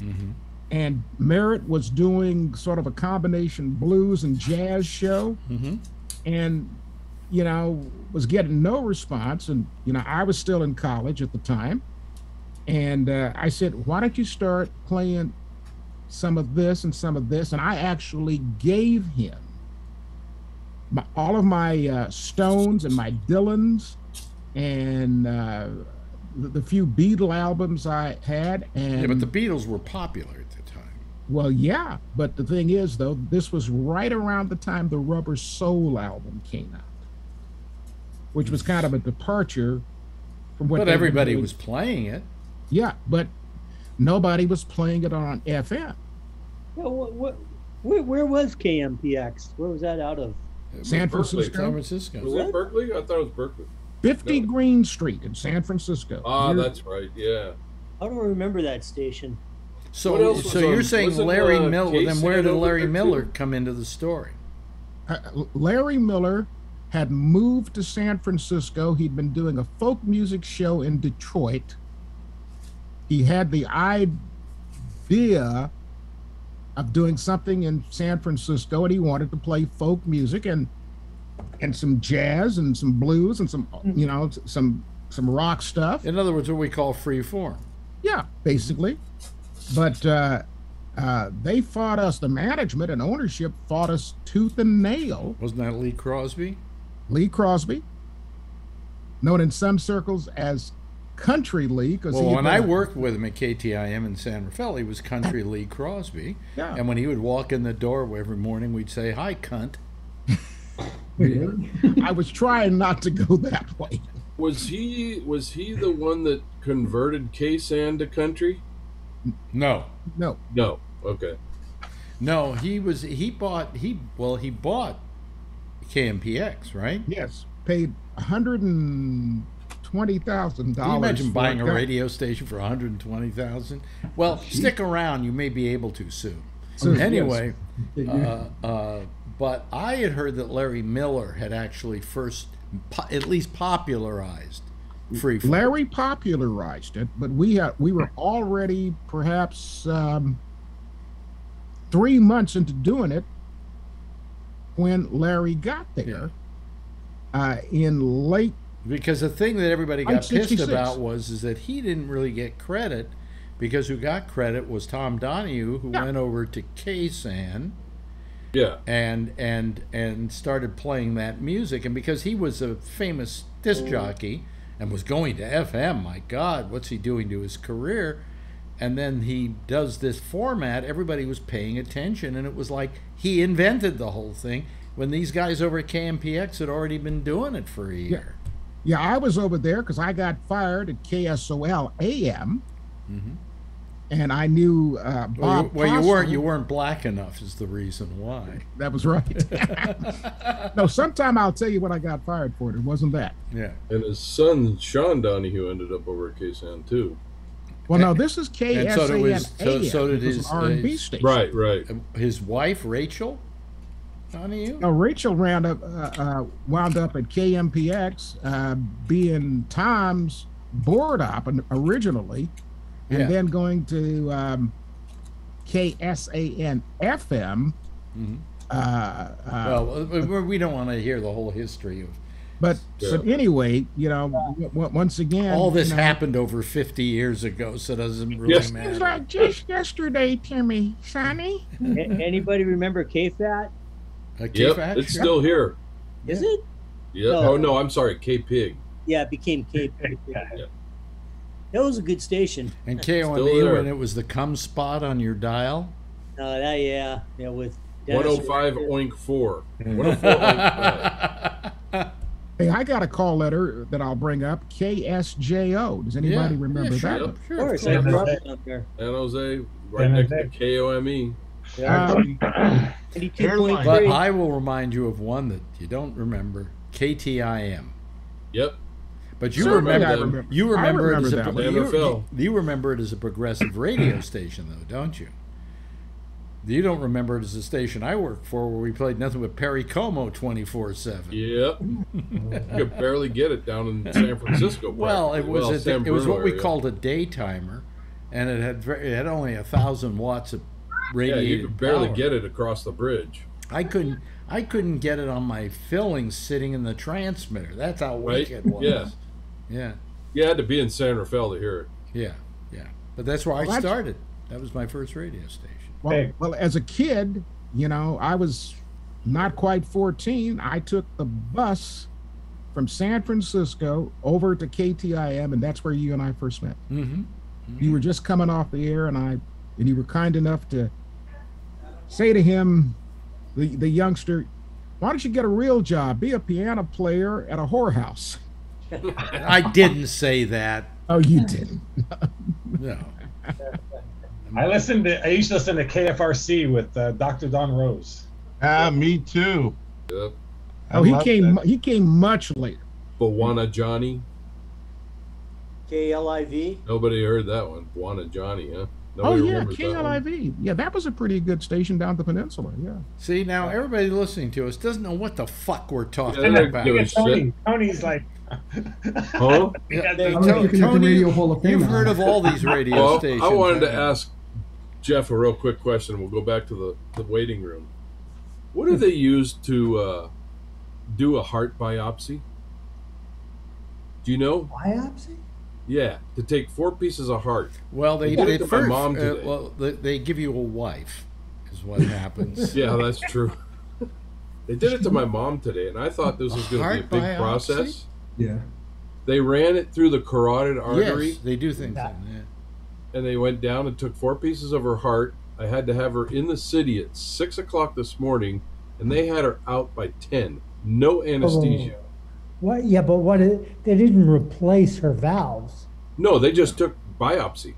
Mm-hmm. And merritt was doing sort of a combination blues and jazz show Mm-hmm. and you know was getting no response and you know i was still in college at the time and uh, i said why don't you start playing some of this and some of this and i actually gave him my, all of my uh, stones and my dylans and uh, the, few beatle albums i had and Yeah, but the Beatles were popular at. Well, yeah, but the thing is, though, this was right around the time the Rubber Soul album came out, which was kind of a departure from what. But everybody was playing it. Yeah, but nobody was playing it on FM. Yeah, what, what, where, where was KMPX? Where was that out of? San Berkeley. Francisco, San Francisco. Was it Berkeley? I thought it was Berkeley. 50 No. Green Street in San Francisco. Ah, Near- that's right. Yeah. I don't remember that station. What So, else so you're on- saying Larry uh, Miller? Then where did Larry Miller too? come into the story? Uh, Larry Miller had moved to San Francisco. He'd been doing a folk music show in Detroit. He had the idea of doing something in San Francisco, and he wanted to play folk music and and some jazz and some blues and some you know some some rock stuff. In other words, what we call free form. Yeah, basically. But uh, uh, they fought us. The management and ownership fought us tooth and nail. Wasn't that Lee Crosby? Lee Crosby, known in some circles as Country Lee, because Well, when I worked with him at KTIM in San Rafael, he was Country Lee Crosby. Yeah. And when he would walk in the door every morning, we'd say, "Hi, cunt." I was trying not to go that way. Was he was he the one that converted K-San to country? No, No, No. Okay. no, he was. He bought. He well, he bought KMPX, right? yes, paid one hundred and twenty thousand dollars. imagine buying a radio station for 120,000? Well, stick around. You may be able to soon. Soon, anyway, [LAUGHS] uh, uh, but I had heard that Larry Miller had actually first, po- at least popularized free. form. Larry popularized it, but we had we were already perhaps um, three months into doing it when Larry got there. Uh, in late Because the thing that everybody got pissed 66. about was is that he didn't really get credit because who got credit was Tom Donahue, who Yeah. went over to K-San. Yeah. and and and started playing that music. And because he was a famous disc jockey and was going to FM, my God, what's he doing to his career? And then he does this format. Everybody was paying attention, and it was like he invented the whole thing. When these guys over at KMPX had already been doing it for a year. Yeah, I was over there because I got fired at KSOL AM, mm-hmm. And I knew uh, Mm-hmm. Well, you, Bob. well, you weren't you weren't black enough is the reason why. [LAUGHS] That was right. [LAUGHS] no, sometime I'll tell you what I got fired for. It wasn't that. Yeah. And his son Sean Donahue ended up over at K-San too. Well, no, this is KSAN And so did his- so- so did his- an R&B his- station. Right. Right. His wife Raechel, Donahue. Now, Raechel round up, uh, uh, wound up at KMPX, uh, being Tom's board op originally, and Yeah. then going to um, KSAN FM. Mhm. Uh, uh, Well, uh, we- we don't want to hear the whole history of But Yeah. but anyway, you know, w- w- once again, All this you know, happened over 50 years ago, so it doesn't really Yes. matter. Seems like just yesterday Timmy, me, Sonny. A- anybody remember K-Fat? A Yep, it's Sure. still here. Is it? Yeah. No. Oh no, I'm sorry, K Pig. Yeah, it became K. That was a good station. And Still KOME there. when it was the cum spot on your dial. Uh, that, yeah, yeah, with 105 oink four. [LAUGHS] 104 oink five. Hey, I got a call letter that I'll bring up. KSJO. Does anybody Yeah, remember yeah, that? sure, one? sure, Of course, of I grew course. up there. San Jose, right San next to KOME. Um, But I will remind you of one that you don't remember KTIM. Yep. But you Certainly remember, remember- you I remember, it as a that you, you, you remember it as a progressive radio [CLEARS THROAT] station though, don't you? You don't remember it as a station I worked for where we played nothing but Perry Como twenty four seven. Yep. [LAUGHS] you could barely get it down in San Francisco. Well, it practically. was a, it was what we area. called a daytimer, and it had very, it had only a thousand watts of Yeah, you could barely power. get it across the bridge. I couldn't I couldn't get it on my filling sitting in the transmitter. That's how Right? weak it was. Yes. Yeah. You had to be in San Rafael to hear it. Yeah. Yeah. But that's where I Well, that's- started. That was my first radio station. Well, Hey. well, as a kid, you know, I was not quite 14. I took the bus from San Francisco over to KTIM, and that's where you and I first met. Mm-hmm. You were just coming off the air, and I, and you were kind enough to say to him, the the youngster, "Why don't you get a real job? Be a piano player at a whorehouse." [LAUGHS] [LAUGHS] I didn't say that. Oh, you didn't. [LAUGHS] No. I listened to. I used to listen to KFRC with uh, Dr. Don Rose. Ah, me too. Yep. I Oh, he came. that. He came much later. Bwana Johnny. KLIV. Nobody heard that one. Bwana Johnny, huh? Oh yeah, remembers that one. KLIV. Yeah, that was a pretty good station down the peninsula. Yeah. See now everybody listening to us doesn't know what the fuck we're talking Yeah, about. Tony, Tony's like, Huh? [LAUGHS] Yeah, They- I was Tony- the Tony, Radio Hall of You've heard of all these radio Well, stations. I wanted to ask Jeff a real quick question. We'll go back to the, the waiting room. What do they use to uh, do a heart biopsy? Do you know? Biopsy? Yeah, to take four pieces of heart. Well, they, did it to my first, mom uh, well, they, they give you a wife, is what [LAUGHS] happens. Yeah, that's true. they did it to my mom today, and I thought this was going to be a big biopsy? process. Yeah. They ran it through the carotid artery, Yes, they do things. Yeah. like that. and they went down and took four pieces of her heart. I had to have her in the city at six o'clock this morning, and they had her out by ten. No anesthesia. What? Yeah, but what? It, they didn't replace her valves. No, they just took biopsy.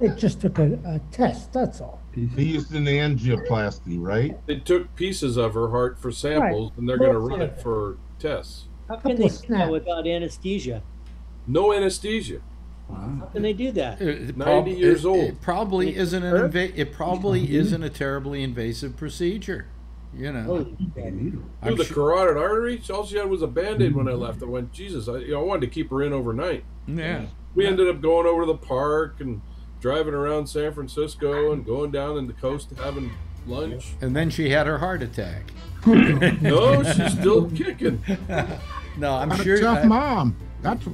They just took a, a test. That's all. They used an angioplasty, right? They took pieces of her heart for samples, and they're going to run it for tests. How can they of do that without anesthesia? No anesthesia. How can they do that? It- it 90 years it- old. It probably It isn't an hurt? inva- It probably mm-hmm. isn't a terribly invasive procedure. You know, Holy Through the su- carotid artery, all she had was a band-aid when I left. I went, Jesus, I, you know, I wanted to keep her in overnight. yeah. We ended up going over to the park and driving around San Francisco and going down in the coast having lunch. And then she had her heart attack. [LAUGHS] No, she's still kicking. [LAUGHS] No, I'm What sure. a tough I- mom. That's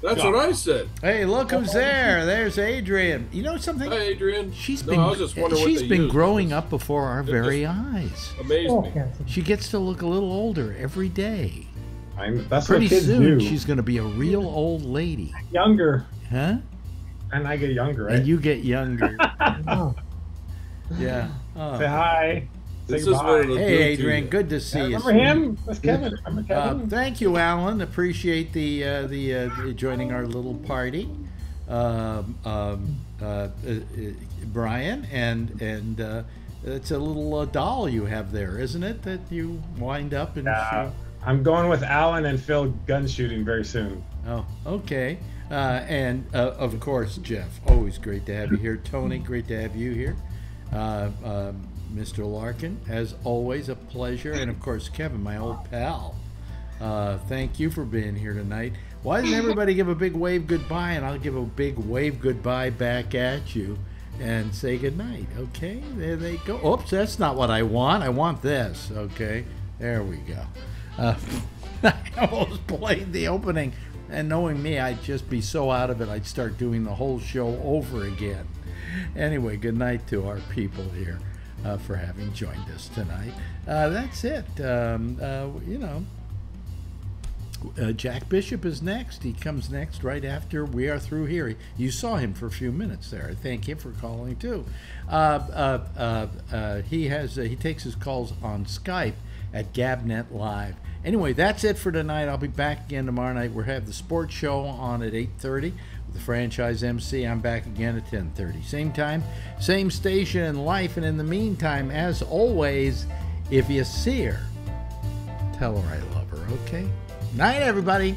That's what I said. hey, look who's there! There's Adrian. You know something? Hi, Adrian. She's no, been I was just wondering what she's they been used. growing up before our It very eyes. Amazed Oh, me. She gets to look a little older every day. I'm, that's Pretty what kids soon, do. she's going to be a real old lady, younger, huh? and I get younger, right? And you get younger. [LAUGHS] Oh, yeah. Oh. Say hi. Say This is what it'll do Hey, to Adrian, you. good to see you. Remember him? That's Kevin. Remember Uh, Kevin? thank you, Alan. Appreciate the uh, the, uh, the joining our little party. Um, um, uh, uh, uh, Brian and and uh, it's a little uh, doll you have there, isn't it? That you wind up and Uh, shoot. I'm going with Alan and Phil gun shooting very soon. Oh, okay. Uh, and uh, of course, Jeff. Always great to have you here. Tony, great to have you here. Uh, um, Mr. Larkin, as always, a pleasure. And of course, Kevin, my old pal. Uh, thank you for being here tonight. Why doesn't everybody give a big wave goodbye? And I'll give a big wave goodbye back at you and say goodnight. Okay? There they go. Oops, that's not what I want. I want this. Okay? There we go. Uh, [LAUGHS] I almost played the opening. And knowing me, I'd just be so out of it, I'd start doing the whole show over again. Anyway, good night to our people here uh, for having joined us tonight. Uh, that's it. Um, uh, you know, uh, Jack Bishop is next. He comes next right after we are through here. You saw him for a few minutes there. Thank him for calling too. Uh, uh, uh, uh, he has he takes his calls on Skype at Gabnet Live. Anyway, that's it for tonight. I'll be back again tomorrow night. We'll have the sports show on at 8:30 with the franchise MC. I'm back again at 10:30. Same time, same station in life. And in the meantime, as always, if you see her, tell her I love her. Okay. Night, everybody.